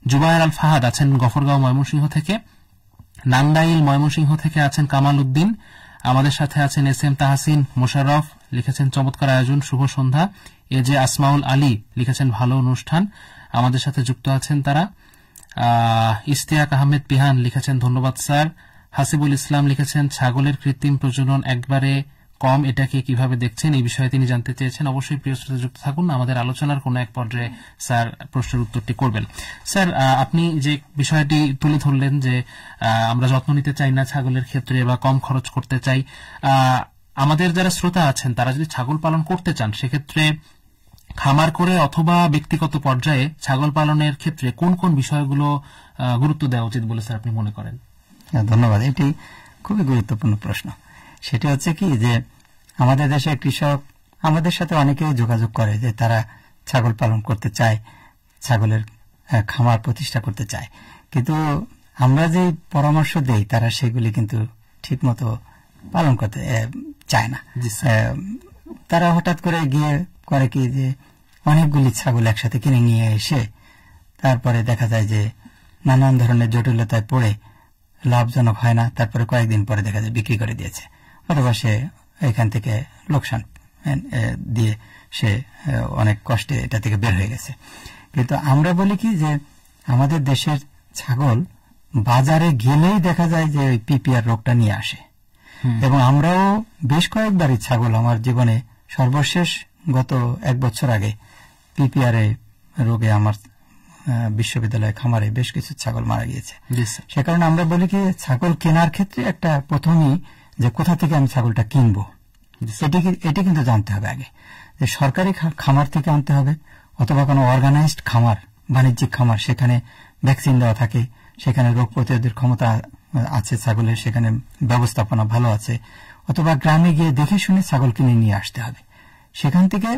জুবায়ের আল ফাহাদ আছেন গফরগাঁও, ময়মনসিংহ থেকে। নান্দাইল ময়মনসিংহ থেকে আছেন কামাল উদ্দিন। আমাদের সাথে আছেন এস এম তাহাসিন মোশাররফ, লিখেছেন চমৎকার আয়োজন, শুভ সন্ধ্যা। এ যে আসমাউল আলী লিখেছেন ভালো অনুষ্ঠান। আমাদের সাথে যুক্ত আছেন তারা। ইস্তিয়াক আহমেদ পিহান লিখেছেন ধন্যবাদ, স্যার। হাসিবুল ইসলাম লিখেছেন ছাগলের কৃত্রিম প্রজনন একবারে কম এটাকে কীভাবে দেখছেন এই বিষয়ে তিনি জানতে চেয়েছেন অবশ্যই প্রিয় শ্রোতা যুক্ত থাকুন। আমাদের আলোচনার কোন এক পর্যায়ে স্যার প্রশ্নের উত্তরটি করবেন। স্যার আপনি যে বিষয়টি তুলে ধরলেন যে আমরা যত্ন নিতে চাই না ছাগলের ক্ষেত্রে বা কম খরচ করতে চাই আমাদের যারা শ্রোতা আছেন তারা যদি ছাগল পালন করতে চান সেক্ষেত্রে খামার করে অথবা ব্যক্তিগত পর্যায়ে ছাগল পালনের ক্ষেত্রে কোন কোন বিষয়গুলো গুরুত্ব দেওয়া উচিত বলে স্যার আপনি মনে করেন? হ্যাঁ, ধন্যবাদ। এটি খুবই গুরুত্বপূর্ণ প্রশ্ন। সেটা হচ্ছে কি যে আমাদের দেশে কৃষক আমাদের সাথে অনেকেই যোগাযোগ করে যে তারা ছাগল পালন করতে চায় ছাগলের খামার প্রতিষ্ঠা করতে চায়। কিন্তু আমরা যে পরামর্শ দেই তারা সেগুলি কিন্তু ঠিকমতো পালন করতে চায় না। তারা হঠাৎ করে গিয়ে করে কি যে অনেকগুলি ছাগল একসাথে কিনে নিয়ে এসে তারপরে দেখা যায় যে নানান ধরনের জটিলতায় পড়ে লাভজনক হয় না। তারপরে কয়েকদিন পরে দেখা যায় বিক্রি করে দিয়েছে। অথবা সে এখান থেকে লোকসান এ, এ, দিয়ে সে অনেক কষ্টে এটা থেকে বের হয়ে গেছে। কিন্তু আমরা বলি কি যে আমাদের দেশের ছাগল বাজারে গেলেই দেখা যায় যে ওই পিপিআর রোগটা নিয়ে আসে। এবং আমরাও বেশ কয়েকবারই ছাগল আমার জীবনে সর্বশেষ গত এক বছর আগে পিপিআর রোগে আমার বিশ্ববিদ্যালয় খামারে বেশ কিছু ছাগল মারা গিয়েছে। সে কারণে আমরা বলি কি ছাগল কেনার ক্ষেত্রে একটা প্রথমেই যে কোথা থেকে আমি ছাগলটা কিনবো। এটি এটি কিন্তু জানতে হবে আগে। যে সরকারি খামার থেকে আনতে হবে, অথবা কোনো অর্গানাইজড খামার, বাণিজ্যিক খামার, সেখানে ভ্যাকসিন দেওয়া থাকে, সেখানে রোগ প্রতিরোধের ক্ষমতা আছে ছাগলের, সেখানে ব্যবস্থাপনা ভালো আছে, অথবা গ্রামে গিয়ে দেখে শুনে ছাগল কিনে নিয়ে আসতে হবে। সেখান থেকে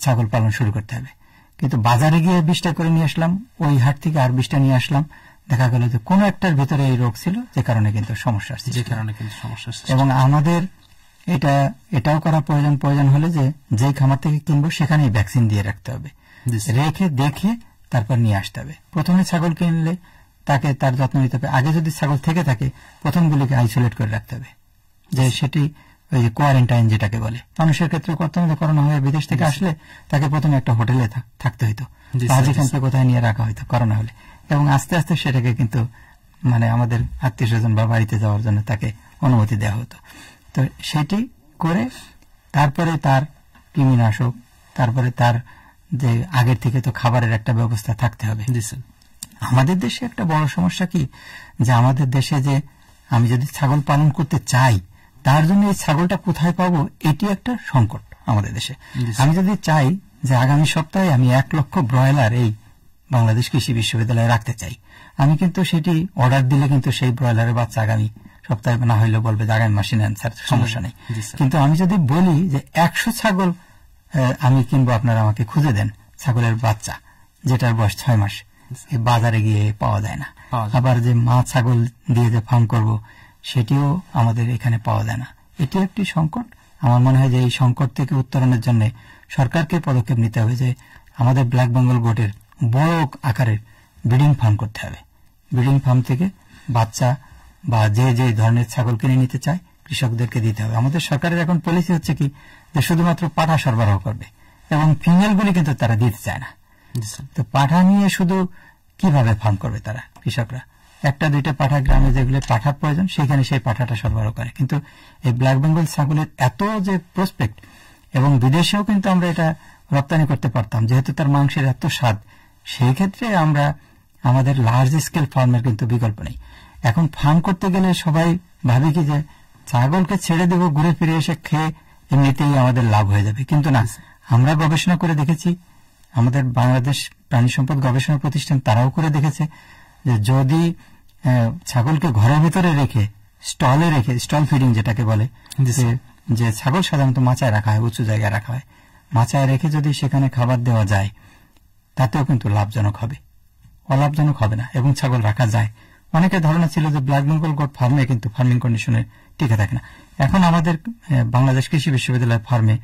ছাগল পালন শুরু করতে হবে। কিন্তু বাজারে গিয়ে বিশটা করে নিয়ে আসলাম, ওই হাট থেকে আর বিশটা নিয়ে আসলাম দেখা গেল যে কোনো একটার ভিতরে এই রোগ ছিল যে কারণে কিন্তু সমস্যা আসছে। যে কারণে কিন্তু সমস্যা এবং আমাদের এটা এটাও করা প্রয়োজন প্রয়োজন হলে যে যে খামার থেকে কিনবো সেখানেই ভ্যাকসিন দিয়ে রাখতে হবে। রেখে দেখে তারপর নিয়ে আসতে হবে। প্রথমে ছাগল কিনলে তাকে তার যত্ন নিতে হবে। আগে যদি ছাগল থেকে থাকে প্রথমগুলিকে আইসোলেট করে রাখতে হবে। যে সেটি ওই যে কোয়ারেন্টাইন যেটাকে বলে। মানুষের ক্ষেত্রে প্রথমে করোনা হয়ে বিদেশ থেকে আসলে তাকে প্রথমে একটা হোটেলে থাকতে হইতো। যেখান থেকে কোথায় নিয়ে রাখা হইতো করোনা হলে। এবং আস্তে আস্তে সেটাকে কিন্তু মানে আমাদের আত্মীয় স্বজন বা বাড়িতে যাওয়ার জন্য তাকে অনুমতি দেওয়া হতো। তো সেটি করে তারপরে তার কৃমিনাশক তারপরে তার যে আগের থেকে তো খাবারের একটা ব্যবস্থা থাকতে হবে। আমাদের দেশে একটা বড় সমস্যা কি? যে আমাদের দেশে যে আমি যদি ছাগল পালন করতে চাই তার জন্য এই ছাগলটা কোথায় পাবো? এটি একটা সংকট আমাদের দেশে। আমি যদি চাই যে আগামী সপ্তাহে আমি এক লক্ষ ব্রয়লার এই বাংলাদেশ কৃষি বিশ্ববিদ্যালয়ে রাখতে চাই। আমি কিন্তু সেটি অর্ডার দিলে কিন্তু সেই ব্রয়লারের বাচ্চা আগামী সপ্তাহে না হইলেও বলবে যে আগামী মাসে নেন স্যার সমস্যা নেই। কিন্তু আমি যদি বলি যে একশো ছাগল আমি কিনবো আপনারা আমাকে খুঁজে দেন ছাগলের বাচ্চা যেটার বয়স ছয় মাস বাজারে গিয়ে পাওয়া যায় না। পাওয়া যায়। না। আবার যে মা ছাগল দিয়ে যে ফার্ম করব সেটিও আমাদের এখানে পাওয়া যায় না। এটি একটি সংকট। আমার মনে হয় যে এই সংকট থেকে উত্তরণের জন্য সরকারকে পদক্ষেপ নিতে হবে যে আমাদের ব্ল্যাক বেঙ্গল গোটের বড় আকারের ব্রিডিং ফার্ম করতে হবে। ব্রিডিং ফার্ম থেকে বাচ্চা বা যে যে ধরনের ছাগল কিনে নিতে চায় কৃষকদেরকে দিতে হবে। আমাদের সরকারের এখন পলিসি হচ্ছে কি যে শুধুমাত্র পাঠা সরবরাহ করবে এবং ফিমেলগুলি কিন্তু তারা দিতে চায় না। তো পাঠা নিয়ে শুধু কীভাবে ফার্ম করবে তারা কৃষকরা? একটা দুইটা পাঠা গ্রামে যেগুলো পাঠার প্রয়োজন সেখানে সেই পাঠাটা সরবরাহ করে। কিন্তু এই ব্ল্যাক বেঙ্গল ছাগলের এত যে প্রসপেক্ট এবং বিদেশেও কিন্তু আমরা এটা রপ্তানি করতে পারতাম যেহেতু তার মাংসের এত স্বাদ সেই ক্ষেত্রে আমরা আমাদের লার্জ স্কেল ফার্মের কিন্তু বিকল্প নেই। এখন ফার্ম করতে গেলে সবাই ভাবে কি যে ছাগলকে ছেড়ে দেব ঘুরে ফিরে এসে খেয়ে এমনিতেই আমাদের লাভ হয়ে যাবে। কিন্তু না আমরা গবেষণা করে দেখেছি আমাদের বাংলাদেশ প্রাণী সম্পদ গবেষণা প্রতিষ্ঠান তারাও করে দেখেছে যে যদি ছাগলকে ঘরের ভিতরে রেখে স্টলে রেখে স্টল ফিডিং যেটাকে বলে যে যে ছাগল সাধারণত মাচায় রাখা হয় উঁচু জায়গায় রাখা হয় মাচায় রেখে যদি সেখানে খাবার দেওয়া যায় তাতেও কিন্তু লাভজনক হবে। অলাভজনক হবে না এবং ছাগল রাখা যায়। অনেকের ধারণা ছিল যে ব্ল্যাক বেঙ্গল গোট ফার্মে কিন্তু ফার্মিং কন্ডিশনে টিকে থাকে না। এখন আমাদের বাংলাদেশ কৃষি বিশ্ববিদ্যালয় ফার্মে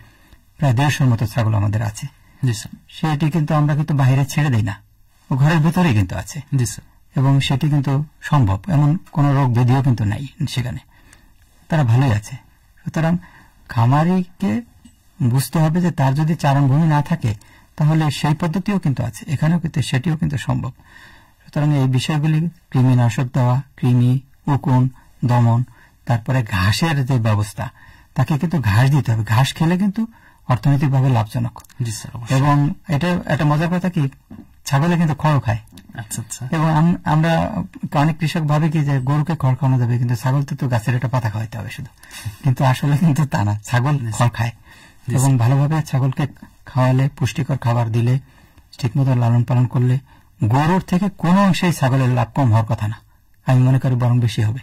প্রায় দেড়শোর মতো ছাগল আমাদের আছে। সেটি কিন্তু আমরা কিন্তু বাইরে ছেড়ে দিই না। ও ঘরের ভেতরেই কিন্তু আছে। এবং সেটি কিন্তু সম্ভব। এমন কোন রোগ ব্যাধিও কিন্তু নাই সেখানে। তারা ভালোই আছে। সুতরাং খামারিকে বুঝতে হবে যে তার যদি চারণভূমি না থাকে তাহলে সেই পদ্ধতিও কিন্তু আছে। এখানেও কিন্তু সেটিও কিন্তু সম্ভব। সুতরাং এই বিষয়গুলি কৃমিনাশক দেওয়া কৃমি উকুন দমন তারপরে ঘাসের যে ব্যবস্থা তাকে কিন্তু ঘাস দিতে হবে। ঘাস খেলে কিন্তু অর্থনৈতিকভাবে লাভজনক। এবং এটা একটা মজার কথা কি ছাগলে কিন্তু খড় খায়। আচ্ছা আচ্ছা। এবং আমরা অনেক কৃষক ভাবে কি যে গরুকে খড় খাওয়ানো যাবে কিন্তু ছাগল তো গাছের একটা পাতা খাওয়াইতে হবে শুধু। কিন্তু আসলে কিন্তু তা না ছাগল খড় খায়। এবং ভালোভাবে ছাগলকে খাওয়ালে পুষ্টিকর খাবার দিলে ঠিকমতো লালন পালন করলে গরুর থেকে কোনো অংশেই ছাগলের লাভ কম হওয়ার কথা না। আমি মনে করি বরং বেশি হবে।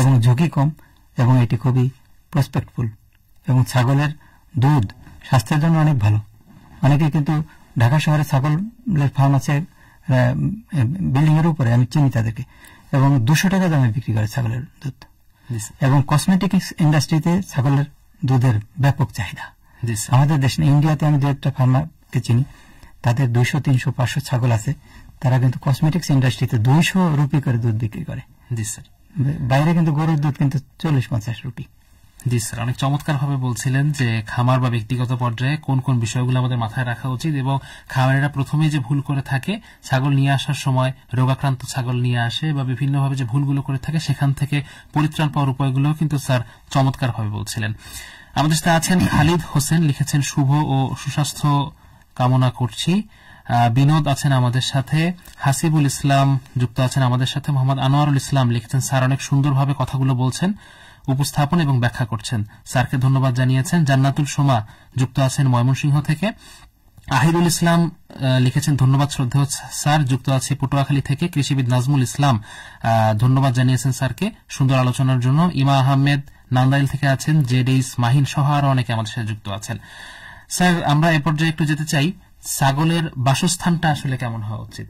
এবং ঝুঁকি কম এবং এটি খুবই প্রসপেক্টফুল এবং ছাগলের দুধ স্বাস্থ্যের জন্য অনেক ভালো। অনেকে কিন্তু ঢাকা শহরে ছাগলের ফার্ম আছে বিল্ডিং এর উপরে আমি চিনি তাদেরকে। এবং দুশো টাকা দামে বিক্রি করে ছাগলের দুধ। এবং কসমেটিক্স ইন্ডাস্ট্রিতে ছাগলের দুধের ব্যাপক চাহিদা। আমাদের দেশে ইন্ডিয়াতে আমি দু একটা ফার্মারকে চিনি। তাদের দুইশো তিনশো পাঁচশো ছাগল আছে। তারা কিন্তু কসমেটিক্স ইন্ডাস্ট্রিতে দুইশো রুপি করে দুধ বিক্রি করে। জি স্যার বাইরে কিন্তু গরুর দুধ কিন্তু চল্লিশ পঞ্চাশ রুপি। জি স্যার অনেক চমৎকার ভাবে বলছিলেন যে খামার বা ব্যক্তিগত পর্যায়ে কোন কোন বিষয়গুলো আমাদের মাথায় রাখা উচিত এবং খামারেরা প্রথমে যে ভুল করে থাকে ছাগল নিয়ে আসার সময় রোগাক্রান্ত ছাগল নিয়ে আসে বা বিভিন্নভাবে যে ভুলগুলো করে থাকে সেখান থেকে পরিত্রাণ পাওয়ার উপায়গুলো কিন্তু স্যার চমৎকার ভাবে বলছিলেন। আমাদের সাথে আছেন খালিদ হোসেন, লিখেছেন শুভ ও সুস্বাস্থ্য কামনা করছি। বিনোদ আছেন আমাদের সাথে, হাসিবুল ইসলাম যুক্ত আছেন আমাদের সাথে, মোহাম্মদ আনোয়ারুল ইসলাম লিখেছেন, স্যার অনেক সুন্দরভাবে কথাগুলো বলছেন, উপস্থাপন এবং ব্যাখ্যা করছেন। স্যারকে ধন্যবাদ জানিয়েছেন। জান্নাতুল সোমা যুক্ত আছেন ময়মনসিংহ থেকে। আহিরুল ইসলাম লিখেছেন, ধন্যবাদ শ্রদ্ধেয় স্যার, যুক্ত আছে পটুয়াখালী থেকে। কৃষিবিদ নাজমুল ইসলাম ধন্যবাদ জানিয়েছেন স্যারকে সুন্দর আলোচনার জন্য। ইমা আহমেদ নান্দাইল থেকে আছেন জেডেইস মাহিন সহ আরও অনেকে আমাদের সাথে যুক্ত আছেন। স্যার আমরা এ পর্যায়ে একটু যেতে চাই ছাগলের বাসস্থানটা আসলে কেমন হওয়া উচিত?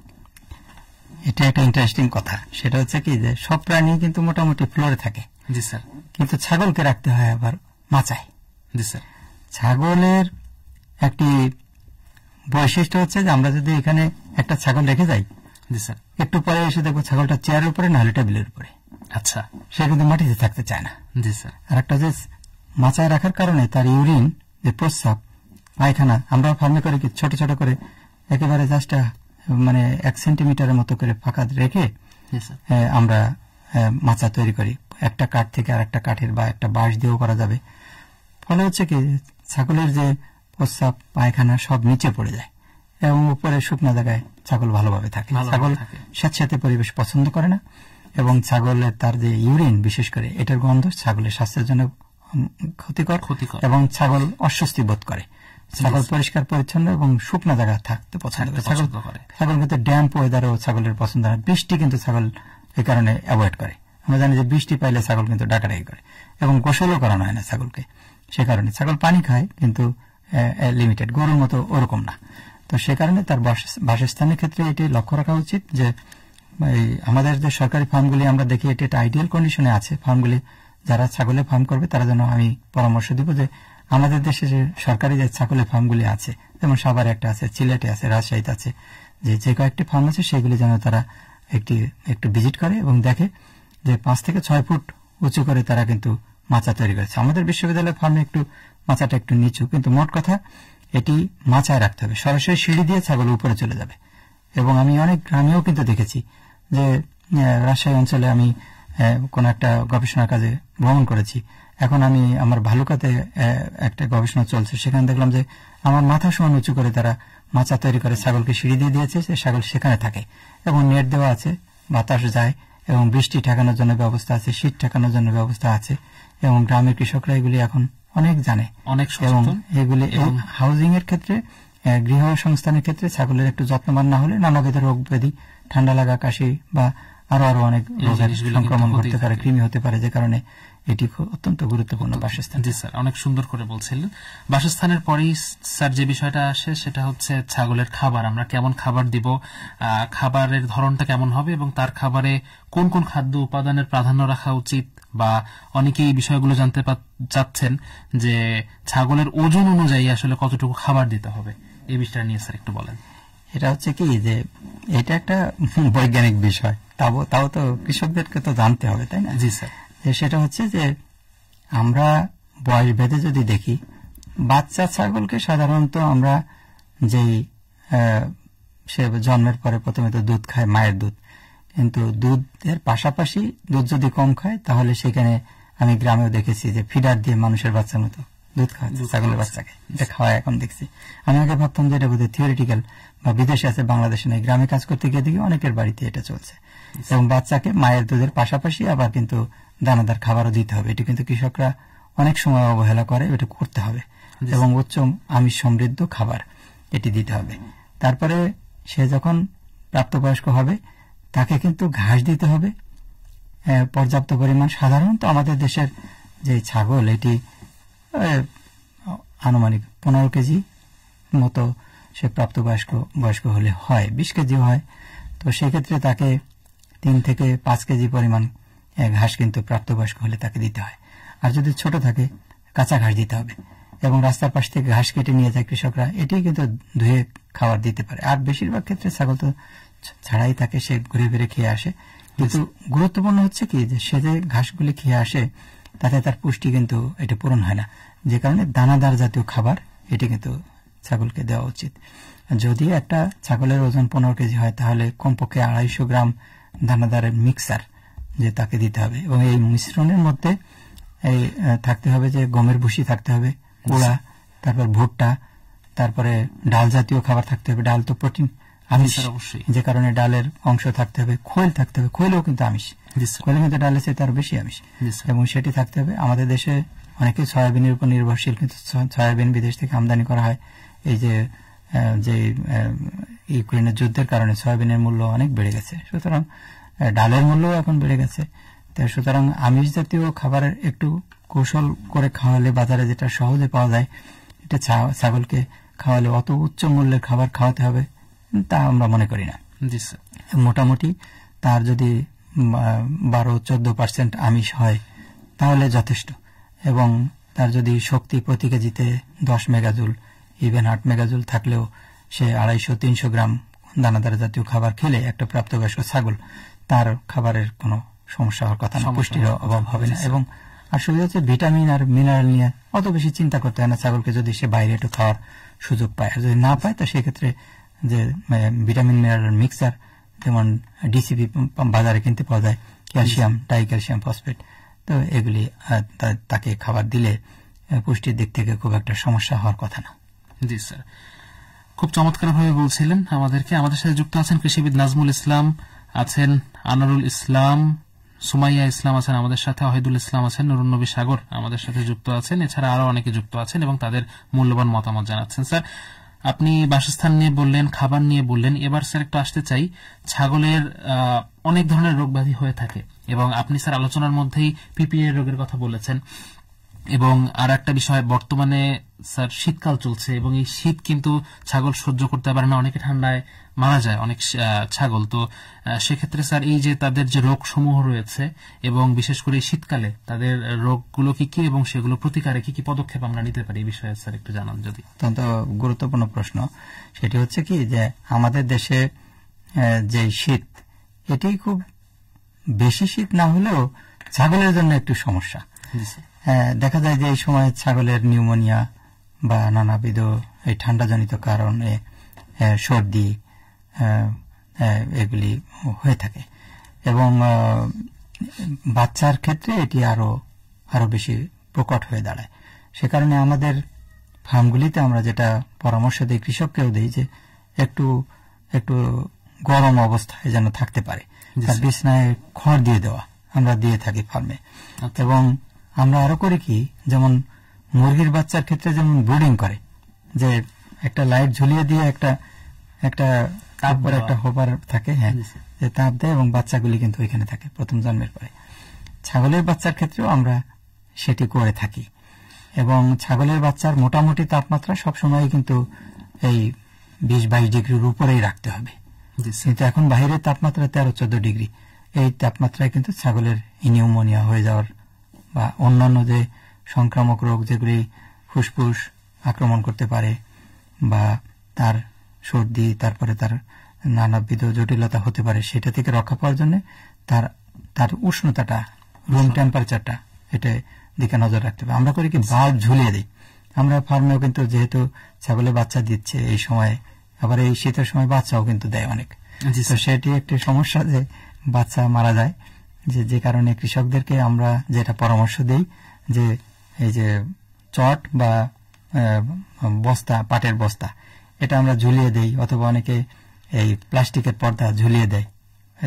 এটা একটা ইন্টারেস্টিং কথা। সেটা হচ্ছে কি যে সব প্রাণী কিন্তু মোটামুটি ফ্লোরে থাকে। জি স্যার। কিন্তু ছাগলকে রাখতে হয় আবার মাচায়। জি স্যার। ছাগলের একটি বৈশিষ্ট্য হচ্ছে যে আমরা যদি এখানে একটা ছাগল রেখে যাই জি স্যার। একটু পরে এসে দেখব ছাগলটা চেয়ারের উপরে না হলে টেবিলের উপরে। আচ্ছা। সে কিন্তু মাটিতে থাকতে চায় না। জি স্যার আর একটা যে মাচায় রাখার কারণে তার ইউরিন যে প্রস্রাব পায়খানা আমরা ফার্মে করে কি ছোট ছোট করে একেবারে জাস্ট মানে এক সেন্টিমিটারের মতো করে ফাঁকা রেখে আমরা মাচা তৈরি করি। একটা কাঠ থেকে আর একটা কাঠের বা একটা বাঁশ দিয়েও করা যাবে। ফলে হচ্ছে কি ছাগলের যে প্রস্রাব পায়খানা সব নিচে পড়ে যায় এবং উপরে শুকনো জায়গায় ছাগল ভালোভাবে থাকে। ছাগল। স্যাঁতস্যাঁতে পরিবেশ পছন্দ করে না। এবং ছাগলের তার যে ইউরিন বিশেষ করে এটার গন্ধ ছাগলের স্বাস্থ্যের জন্য ক্ষতিকর ক্ষতিকর। এবং ছাগল অস্বস্তি বোধ করে। ছাগল পরিষ্কার পরিচ্ছন্ন এবং শুকনো জায়গা থাকতে পছন্দ করে। ছাগল ছাগল কিন্তু ড্যাম্প ওয়েদারও ছাগলের পছন্দ হয়। বৃষ্টি কিন্তু ছাগল এই কারণে অ্যাভয়েড করে। আমরা জানি যে বৃষ্টি পাইলে ছাগল কিন্তু ডাকাডাকি করে এবং গোসলও করানো হয় না ছাগলকে। সে কারণে ছাগল পানি খায় কিন্তু লিমিটেড গরুর মতো ওরকম না। তো সে কারণে তার বাস- বাসস্থানের ক্ষেত্রে এটি লক্ষ্য রাখা উচিত যে আমাদের যে সরকারি ফার্মগুলি, আমরা দেখি এটি একটা আইডিয়াল কন্ডিশনে আছে। ফার্মগুলি, যারা ছাগলের ফার্ম করবে, তারা যেন আমি পরামর্শ দিব যে, আমাদের দেশে যে সরকারি যে ছাগলের ফার্মগুলি আছে, যেমন সাভারে একটা আছে সিলেটে আছে, রাজশাহীতে আছে, যে যে কয়েকটি ফার্ম আছে, সেগুলি যেন তারা একটি, একটু ভিজিট করে এবং দেখে যে, পাঁচ থেকে ছয় ফুট উঁচু করে তারা কিন্তু মাচা তৈরি করেছে। আমাদের বিশ্ববিদ্যালয় ফার্মে একটু, মাচাটা একটু নিচু, কিন্তু মোট কথা, এটি মাচায় রাখতে হবে। সরাসরি সিঁড়ি দিয়ে ছাগল উপরে চলে যাবে। এবং আমি অনেক গ্রামেও কিন্তু দেখেছি যে রাজশাহী অঞ্চলে আমি কোন একটা গবেষণা কাজে ভ্রমণ করেছি। এখন আমি আমার ভালুকাতে একটা গবেষণা চলছে। সেখানে দেখলাম যে আমার মাথা সমান উঁচু করে তারা মাচা তৈরি করে ছাগলকে সিঁড়ি দিয়ে দিয়েছে। সে ছাগল সেখানে থাকে এবং নেট দেওয়া আছে বাতাস যায় এবং বৃষ্টি ঠেকানোর জন্য ব্যবস্থা আছে শীত ঠেকানোর জন্য ব্যবস্থা আছে এবং গ্রামের কৃষকরা এগুলি এখন অনেক জানে। অনেক এবং এগুলি হাউজিং এর ক্ষেত্রে গৃহ সংস্থানের ক্ষেত্রে ছাগলের একটু যত্নবান না হলে নানাবিধ রোগ ব্যাধি ঠান্ডা লাগা কাশি বা আরও আরও অনেক রোগের সংক্রমণ ঘটতে পারে কৃমি হতে পারে যে কারণে এটি অত্যন্ত গুরুত্বপূর্ণ বাসস্থান। জি স্যার অনেক সুন্দর করে বলছিলেন বাসস্থানের পরেই স্যার যে বিষয়টা আসে সেটা হচ্ছে ছাগলের খাবার। আমরা কেমন খাবার দিব খাবারের ধরনটা কেমন হবে এবং তার খাবারে কোন কোন খাদ্য উপাদানের প্রাধান্য রাখা উচিত বা অনেকেই এই বিষয়গুলো জানতে চাচ্ছেন যে ছাগলের ওজন অনুযায়ী আসলে কতটুকু খাবার দিতে হবে। এই বিষয়টা নিয়ে স্যার একটু বলেন। এটা হচ্ছে কি যে এটা একটা বৈজ্ঞানিক বিষয়। তাও তাও তো কৃষকদেরকে তো জানতে হবে তাই না? জি স্যার। সেটা হচ্ছে যে আমরা বয়স ভেদে যদি দেখি বাচ্চা ছাগলকে সাধারণত আমরা যেই সে জন্মের পরে প্রথমে তো দুধ খায় মায়ের দুধ। কিন্তু দুধের পাশাপাশি দুধ যদি কম খায় তাহলে সেখানে আমি গ্রামেও দেখেছি যে ফিডার দিয়ে মানুষের বাচ্চার মতো দুধ খাওয়াচ্ছে দুধ ছাগলের বাচ্চাকে এটা খাওয়া এখন দেখছি। আমি আগে ভাবতাম যে এটা বোধহয় থিওরিটিক্যাল বা বিদেশে আছে বাংলাদেশে নেই। গ্রামে কাজ করতে গিয়ে দেখি অনেকের বাড়িতে এটা চলছে। এবং বাচ্চাকে মায়ের দুধের পাশাপাশি আবার কিন্তু দানাদার খাবারও দিতে হবে। এটি কিন্তু কৃষকরা অনেক সময় অবহেলা করে এটা করতে হবে। এবং উচ্চ আমিষ সমৃদ্ধ খাবার এটি দিতে হবে। তারপরে সে যখন প্রাপ্তবয়স্ক হবে তাকে কিন্তু ঘাস দিতে হবে। পর্যাপ্ত পরিমাণ। সাধারণত আমাদের দেশের যে ছাগল এটি আনুমানিক পনেরো কেজি মতো সে প্রাপ্তবয়স্ক বয়স্ক হলে হয় বিশ কেজি হয়। তো সেক্ষেত্রে তাকে তিন থেকে পাঁচ কেজি পরিমাণ ঘাস কিন্তু প্রাপ্তবয়স্ক হলে তাকে দিতে হয়। আর যদি ছোট থাকে কাঁচা ঘাস দিতে হবে। এবং রাস্তার পাশ থেকে ঘাস কেটে নিয়ে যায় কৃষকরা এটি কিন্তু ধুয়ে খাবার দিতে পারে। আর বেশিরভাগ ক্ষেত্রে ছাগল তো ছাড়াই থাকে সে ঘুরে ফিরে খেয়ে আসে। কিন্তু গুরুত্বপূর্ণ হচ্ছে কি যে সে যে ঘাসগুলি খেয়ে আসে তাতে তার পুষ্টি কিন্তু এটা পূরণ হয় না। যে কারণে দানাদার জাতীয় খাবার এটি কিন্তু ছাগলকে দেওয়া উচিত। যদি একটা ছাগলের ওজন পনেরো কেজি হয়, তাহলে কমপক্ষে আড়াইশো গ্রাম দানাদারের মিক্সার যে তাকে দিতে হবে। এবং এই মিশ্রণের মধ্যে থাকতে হবে যে গমের ভুসি থাকতে হবে, কুড়া, তারপর ভুট্টা, তারপরে ডাল জাতীয় খাবার থাকতে হবে। ডাল তো প্রোটিন আমিষ। অবশ্যই। যে কারণে ডালের অংশ থাকতে হবে খোল থাকতে হবে খোলেও কিন্তু আমিষ। খোলে কিন্তু ডালের চেয়ে তার বেশি আমিষ। এবং সেটি থাকতে হবে আমাদের দেশে অনেকে সয়াবিনের উপর নির্ভরশীল কিন্তু সয়াবিন বিদেশ থেকে আমদানি করা হয়। এই যে যে ইউক্রেনের যুদ্ধের কারণে সয়াবিনের মূল্য অনেক বেড়ে গেছে। সুতরাং ডালের মূল্যও এখন বেড়ে গেছে। সুতরাং আমিষ জাতীয় খাবারের একটু কৌশল করে খাওয়ালে বাজারে যেটা সহজে পাওয়া যায় এটা ছাগলকে খাওয়ালে অত উচ্চ মূল্যের খাবার খাওয়াতে হবে। তা আমরা মনে করি না। মোটামুটি তার যদি বারো চোদ্দ পার্সেন্ট আমিষ হয় তাহলে যথেষ্ট। এবং তার যদি শক্তি প্রতি কেজিতে দশ মেগাজুল ইভেন আট মেগাজুল থাকলেও সে আড়াইশো তিনশো গ্রাম দানাদার জাতীয় খাবার খেলে একটা প্রাপ্তবয়স্ক ছাগল তার খাবারের কোনো সমস্যা হওয়ার কথা না পুষ্টির অভাব হবে না। এবং আসলে হচ্ছে ভিটামিন আর মিনারেল নিয়ে অত বেশি চিন্তা করতে হয় না ছাগলকে যদি সে বাইরে একটু খাওয়ার সুযোগ পায়। আর যদি না পায় তো সেক্ষেত্রে যে ভিটামিন মিনারেল মিক্সার যেমন ডিসিপি বাজারে কিনতে পাওয়া যায় ক্যালসিয়াম ডাই ক্যালসিয়াম ফসফেট তো এগুলি তাকে খাবার দিলে পুষ্টির দিক থেকে খুব একটা সমস্যা হওয়ার কথা না। জি, স্যার। খুব চমৎকার ভাবে বলছিলেন আমাদেরকে। আমাদের সাথে যুক্ত আছেন কৃষিবিদ নাজমুল ইসলাম, আছেন আনারুল ইসলাম, সুমাইয়া ইসলাম আছেন আমাদের সাথে অহিদুল ইসলাম আছেন নবী সাগর আমাদের সাথে যুক্ত আছেন। এছাড়া আরও অনেকে যুক্ত আছেন এবং তাদের মূল্যবান মতামত জানাচ্ছেন, স্যার। আপনি বাসস্থান নিয়ে বললেন, খাবার নিয়ে বললেন, এবার স্যার একটু আসতে চাই। ছাগলের অনেক ধরনের রোগ হয়ে থাকে এবং আপনি স্যার আলোচনার মধ্যেই পিপিএ রোগের কথা বলেছেন। এবং আর একটা বিষয় বর্তমানে স্যার শীতকাল চলছে এবং এই শীত কিন্তু ছাগল সহ্য করতে পারে না অনেকে ঠান্ডায় মারা যায় অনেক ছাগল। তো সেক্ষেত্রে স্যার এই যে তাদের যে রোগ সমূহ রয়েছে এবং বিশেষ করে শীতকালে তাদের রোগগুলো কি কি এবং সেগুলো প্রতিকারে কি কি পদক্ষেপ আমরা নিতে পারি এই বিষয়ে স্যার একটু জানান যদি। অত্যন্ত গুরুত্বপূর্ণ প্রশ্ন। সেটি হচ্ছে কি যে আমাদের দেশে যে শীত এটি খুব বেশি শীত না হলেও ছাগলের জন্য একটু সমস্যা। দেখা যায় যে এই সময় ছাগলের নিউমোনিয়া বা নানাবিধ এই ঠান্ডাজনিত কারণে সর্দি আহ, আহ, এগুলি হয়ে থাকে। এবং বাচ্চার ক্ষেত্রে এটি আরও আরও বেশি প্রকট হয়ে দাঁড়ায়। সে কারণে আমাদের ফার্মগুলিতে আমরা যেটা পরামর্শ দিই কৃষককেও দিই যে একটু একটু গরম অবস্থায় যেন থাকতে পারে। বিছনায় খড় দিয়ে দেওয়া আমরা দিয়ে থাকি ফার্মে। আচ্ছা। এবং আমরা আরও করি কি যেমন মুরগির বাচ্চার ক্ষেত্রে যেমন ব্রুডিং করে যে একটা লাইট ঝুলিয়ে দিয়ে একটা একটা তারপর। একটা হোপার থাকে হ্যাঁ যে তাপ দেয় এবং বাচ্চাগুলি কিন্তু ওইখানে থাকে প্রথম জন্মের পরে। ছাগলের বাচ্চার ক্ষেত্রেও আমরা সেটি করে থাকি। এবং ছাগলের বাচ্চার মোটামুটি তাপমাত্রা সবসময় কিন্তু এই বিশ বাইশ ডিগ্রির উপরেই রাখতে হবে। কিন্তু এখন বাইরের তাপমাত্রা তেরো চোদ্দ ডিগ্রি এই তাপমাত্রায় কিন্তু ছাগলের নিউমোনিয়া হয়ে যাওয়ার বা অন্যান্য যে সংক্রামক রোগ যেগুলি ফুসফুস আক্রমণ করতে পারে বা তার সর্দি তারপরে তার নানাবিধ জটিলতা হতে পারে সেটা থেকে রক্ষা পাওয়ার জন্য তার তার উষ্ণতাটা রুম টেম্পারেচারটা এটা দিকে নজর রাখতে হবে। আমরা করি কি বাল্ব ঝুলিয়ে দিই। আমরা ফার্মেও কিন্তু যেহেতু ছাগলের বাচ্চা দিচ্ছে এই সময় আবার এই শীতের সময় বাচ্চাও কিন্তু দেয় অনেক। তো সেটি একটি সমস্যা যে বাচ্চা মারা যায়। যে যে কারণে কৃষকদেরকে আমরা যেটা পরামর্শ দেই যে এই যে চট বা বস্তা পাটের বস্তা এটা আমরা ঝুলিয়ে দেই অথবা অনেকে এই প্লাস্টিকের পর্দা ঝুলিয়ে দেয়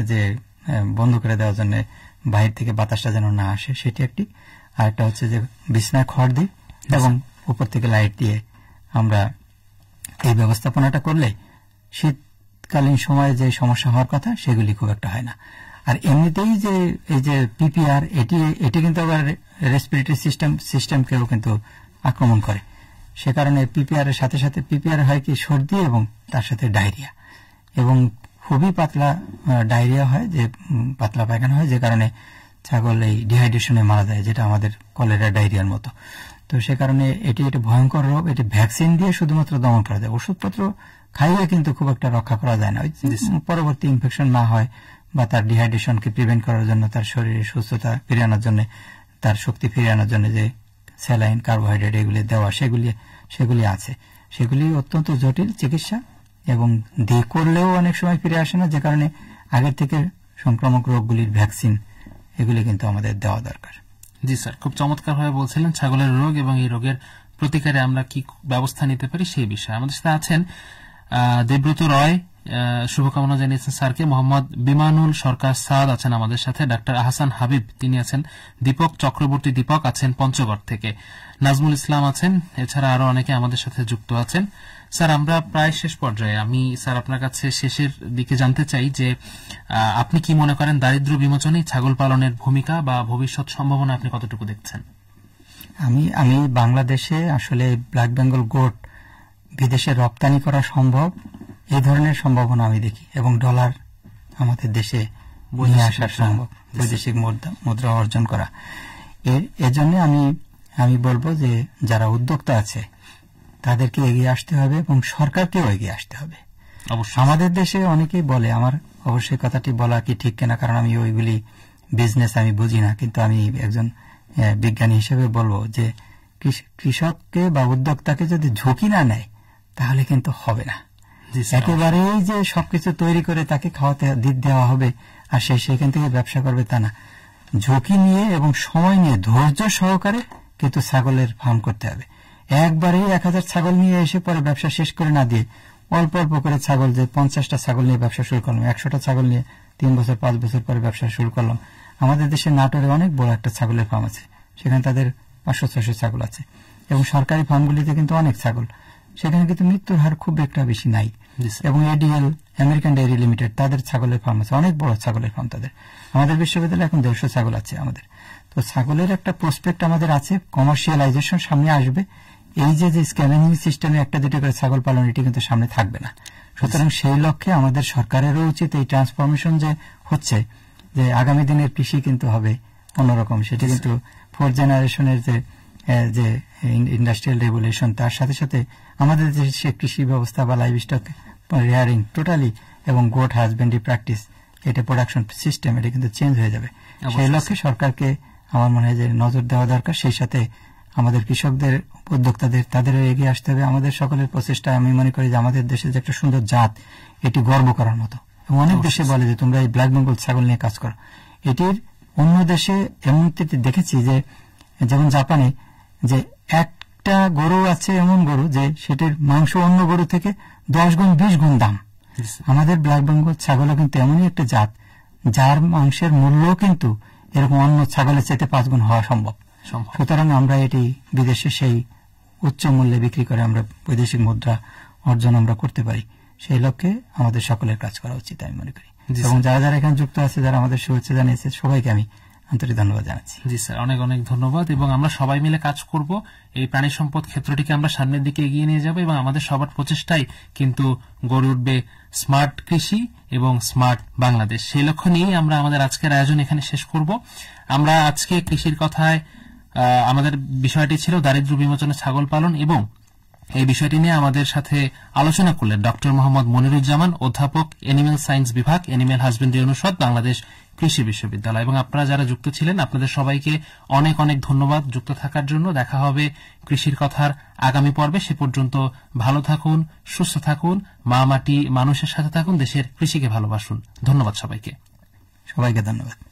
যে বন্ধ করে দেওয়ার জন্য বাহির থেকে বাতাসটা যেন না আসে সেটি একটি। আরেকটা হচ্ছে যে বিছনায় খড় দিই এবং উপর থেকে লাইট দিয়ে আমরা এই ব্যবস্থাপনাটা করলে শীতকালীন সময়ে যে সমস্যা হওয়ার কথা সেগুলি খুব একটা হয় না। আর এমনিতেই যে এই যে পিপিআর এটি এটি কিন্তু আবার রেসপিরেটরি সিস্টেম সিস্টেমকেও কিন্তু আক্রমণ করে। সে কারণে পিপিআর এর সাথে সাথে পিপিআর হয় কি সর্দি এবং তার সাথে ডায়রিয়া। এবং খুবই পাতলা ডায়রিয়া হয় যে পাতলা পায়খানা হয় যে কারণে ছাগল এই ডিহাইড্রেশনে মারা যায় যেটা আমাদের কলেরা ডায়রিয়ার মতো। তো সে কারণে এটি একটি ভয়ঙ্কর রোগ এটি ভ্যাকসিন দিয়ে শুধুমাত্র দমন করা যায়। ওষুধপত্র খাইয়ে কিন্তু খুব একটা রক্ষা করা যায় না। পরবর্তী ইনফেকশন না হয় বা তার ডিহাইড্রেশনকে প্রিভেন্ট করার জন্য তার শরীরে সুস্থতা ফিরিয়ে আনার জন্য তার শক্তি ফিরিয়ে আনার জন্য যে স্যালাইন কার্বোহাইড্রেট এগুলি দেওয়া সেগুলি সেগুলি আছে। সেগুলি অত্যন্ত জটিল চিকিৎসা এবং দিয়ে করলেও অনেক সময় ফিরে আসে না যে কারণে আগের থেকে সংক্রামক রোগগুলির ভ্যাকসিন এগুলি কিন্তু আমাদের দেওয়া দরকার। জি স্যার খুব চমৎকার ভাবে বলছিলেন ছাগলের রোগ এবং এই রোগের প্রতিকারে আমরা কি ব্যবস্থা নিতে পারি সেই বিষয়ে। আমাদের সাথে আছেন আহ, দেবব্রত রয় শুভকামনা জানিয়েছেন স্যারকে। মোহাম্মদ বিমানুল সরকার সাদ আছেন আমাদের সাথে। ডাক্তার আহসান হাবিব, তিনি আছেন দীপক চক্রবর্তী। দীপক আছেন পঞ্চগড় থেকে। নাজমুল ইসলাম আছেন, এছাড়া আরও অনেকে আমাদের সাথে যুক্ত আছেন। স্যার, আমরা প্রায় শেষ পর্যায়ে। আমি, স্যার, আপনার কাছে শেষের দিকে জানতে চাই যে আপনি কি মনে করেন দারিদ্র বিমোচনে ছাগল পালনের ভূমিকা বা ভবিষ্যৎ সম্ভাবনা আপনি কতটুকু দেখছেন? আমি আমি বাংলাদেশে আসলে ব্ল্যাক বেঙ্গল গোট বিদেশে রপ্তানি করা সম্ভব। এই ধরনের সম্ভাবনা আমি দেখি এবং ডলার আমাদের দেশে নিয়ে আসা মুদ্রা। সম্ভব বৈদেশিক মুদ্রা মুদ্রা অর্জন করা। এজন্য আমি আমি বলব যে যারা উদ্যোক্তা আছে তাদেরকে এগিয়ে আসতে হবে এবং সরকারকেও এগিয়ে আসতে হবে। আমাদের দেশে অনেকেই বলে আমার অবশ্যই কথাটি বলা কি ঠিক কিনা কারণ আমি ওইগুলি বিজনেস আমি বুঝি না কিন্তু আমি একজন বিজ্ঞানী হিসেবে বলব যে কৃষ- কৃষককে বা উদ্যোক্তাকে যদি ঝুঁকি না নেয় তাহলে কিন্তু হবে না। একেবারেই যে সবকিছু তৈরি করে তাকে খাওয়াতে দেওয়া হবে, আর সে সেখান থেকে ব্যবসা করবে তা না। ঝুঁকি নিয়ে এবং সময় নিয়ে ধৈর্য সহকারে কিন্তু ছাগলের ফার্ম করতে হবে। একবারেই এক হাজার ছাগল নিয়ে এসে পরে ব্যবসা শেষ করে না দিয়ে অল্প অল্প করে ছাগল যে পঞ্চাশটা ছাগল নিয়ে ব্যবসা শুরু করলাম, একশোটা ছাগল নিয়ে তিন বছর, পাঁচ বছর পরে ব্যবসা শুরু করলাম। আমাদের দেশে নাটোরে অনেক বড় একটা ছাগলের ফার্ম আছে। সেখানে তাদের পাঁচশো, ছয়শো ছাগল আছে। এবং সরকারি ফার্মগুলিতে কিন্তু অনেক ছাগল। সেখানে কিন্তু মৃত্যুর হার খুব একটা বেশি নাই। এবং এডিএল আমেরিকান ডেয়ারি লিমিটেড তাদের ছাগলের ফার্ম আছে অনেক বড় ছাগলের ফার্ম তাদের। আমাদের বিশ্ববিদ্যালয়ে এখন দেড়শো ছাগল আছে আমাদের। তো ছাগলের একটা প্রসপেক্ট আমাদের আছে কমার্শিয়ালাইজেশন সামনে আসবে। এই যে যে স্ক্যানিং সিস্টেমে একটা দুটো করে ছাগল পালন এটি কিন্তু সামনে থাকবে না। সুতরাং সেই লক্ষ্যে আমাদের সরকারেরও উচিত এই ট্রান্সফরমেশন যে হচ্ছে যে আগামী দিনের কৃষি কিন্তু হবে অন্যরকম। সেটি কিন্তু ফোর্থ জেনারেশনের যে যে ইন্ডাস্ট্রিয়াল রেগুলেশন তার সাথে সাথে আমাদের দেশে কৃষি ব্যবস্থা বা লাইভ স্টক রেয়ারিং টোটালি এবং গোট হাজবেন্ডি প্র্যাকটিস এটা প্রোডাকশন সিস্টেম এটা কিন্তু চেঞ্জ হয়ে যাবে। সেই লক্ষ্যে সরকারকে আমার মনে হয় যে নজর দেওয়া দরকার। সেই সাথে আমাদের কৃষকদের উদ্যোক্তাদের তাদেরও এগিয়ে আসতে হবে। আমাদের সকলের প্রচেষ্টা আমি মনে করি যে আমাদের দেশে যে একটা সুন্দর জাত এটি গর্ব করার মতো। এবং অনেক দেশে বলে যে তোমরা এই ব্ল্যাক বেঙ্গল ছাগল নিয়ে কাজ করো। এটির অন্য দেশে এমন দেখেছি যে যেমন জাপানে যে একটা গরু আছে এমন গরু যে সেটার মাংস অন্য গরু থেকে দশ গুণ বিশ গুণ দাম। আমাদের ব্ল্যাক বেঙ্গল ছাগলও কিন্তু এমনই একটা জাত যার মাংসের মূল্য কিন্তু এরকম অন্য ছাগলের চাইতে পাঁচ গুণ হওয়া সম্ভব। সম্ভব। সুতরাং আমরা এটি বিদেশে সেই উচ্চ মূল্যে বিক্রি করে আমরা বৈদেশিক মুদ্রা অর্জন আমরা করতে পারি। সেই লক্ষ্যে আমাদের সকলের কাজ করা উচিত আমি মনে করি। এবং যারা যারা এখানে যুক্ত আছে যারা আমাদের শুভেচ্ছা জানিয়েছে সবাইকে আমি আন্তরিক ধন্যবাদ জানাচ্ছি। জি, স্যার, অনেক অনেক ধন্যবাদ এবং আমরা সবাই মিলে কাজ করব। এই প্রাণী সম্পদ ক্ষেত্রটিকে আমরা সামনের দিকে এগিয়ে নিয়ে যাব এবং আমাদের সবার প্রচেষ্টাই কিন্তু গড়ে উঠবে স্মার্ট কৃষি এবং স্মার্ট বাংলাদেশ। সেই লক্ষ্য নিয়েই আমরা আমাদের আজকের আয়োজন এখানে শেষ করব। আমরা আজকে কৃষির কথায় আমাদের বিষয়টি ছিল দারিদ্র বিমোচনে ছাগল পালন এবং এই বিষয়টি নিয়ে আমাদের সাথে আলোচনা করলেন ডক্টর মোহাম্মদ মনিরুজ্জামান, অধ্যাপক, এনিম্যাল সায়েন্স বিভাগ, এনিম্যাল হাজবেন্ডারি অনুষদ, বাংলাদেশ কৃষি বিশ্ববিদ্যালয়। এবং আপনারা যারা যুক্ত ছিলেন, আপনাদের সবাইকে অনেক অনেক ধন্যবাদ। যুক্ত থাকার জন্য দেখা হবে কৃষির কথার আগামী পর্বে। সে পর্যন্ত ভালো থাকুন, সুস্থ থাকুন মা মাটি মানুষের সাথে থাকুন, দেশের কৃষিকে ভালোবাসুন। ধন্যবাদ সবাইকে। সবাইকে ধন্যবাদ।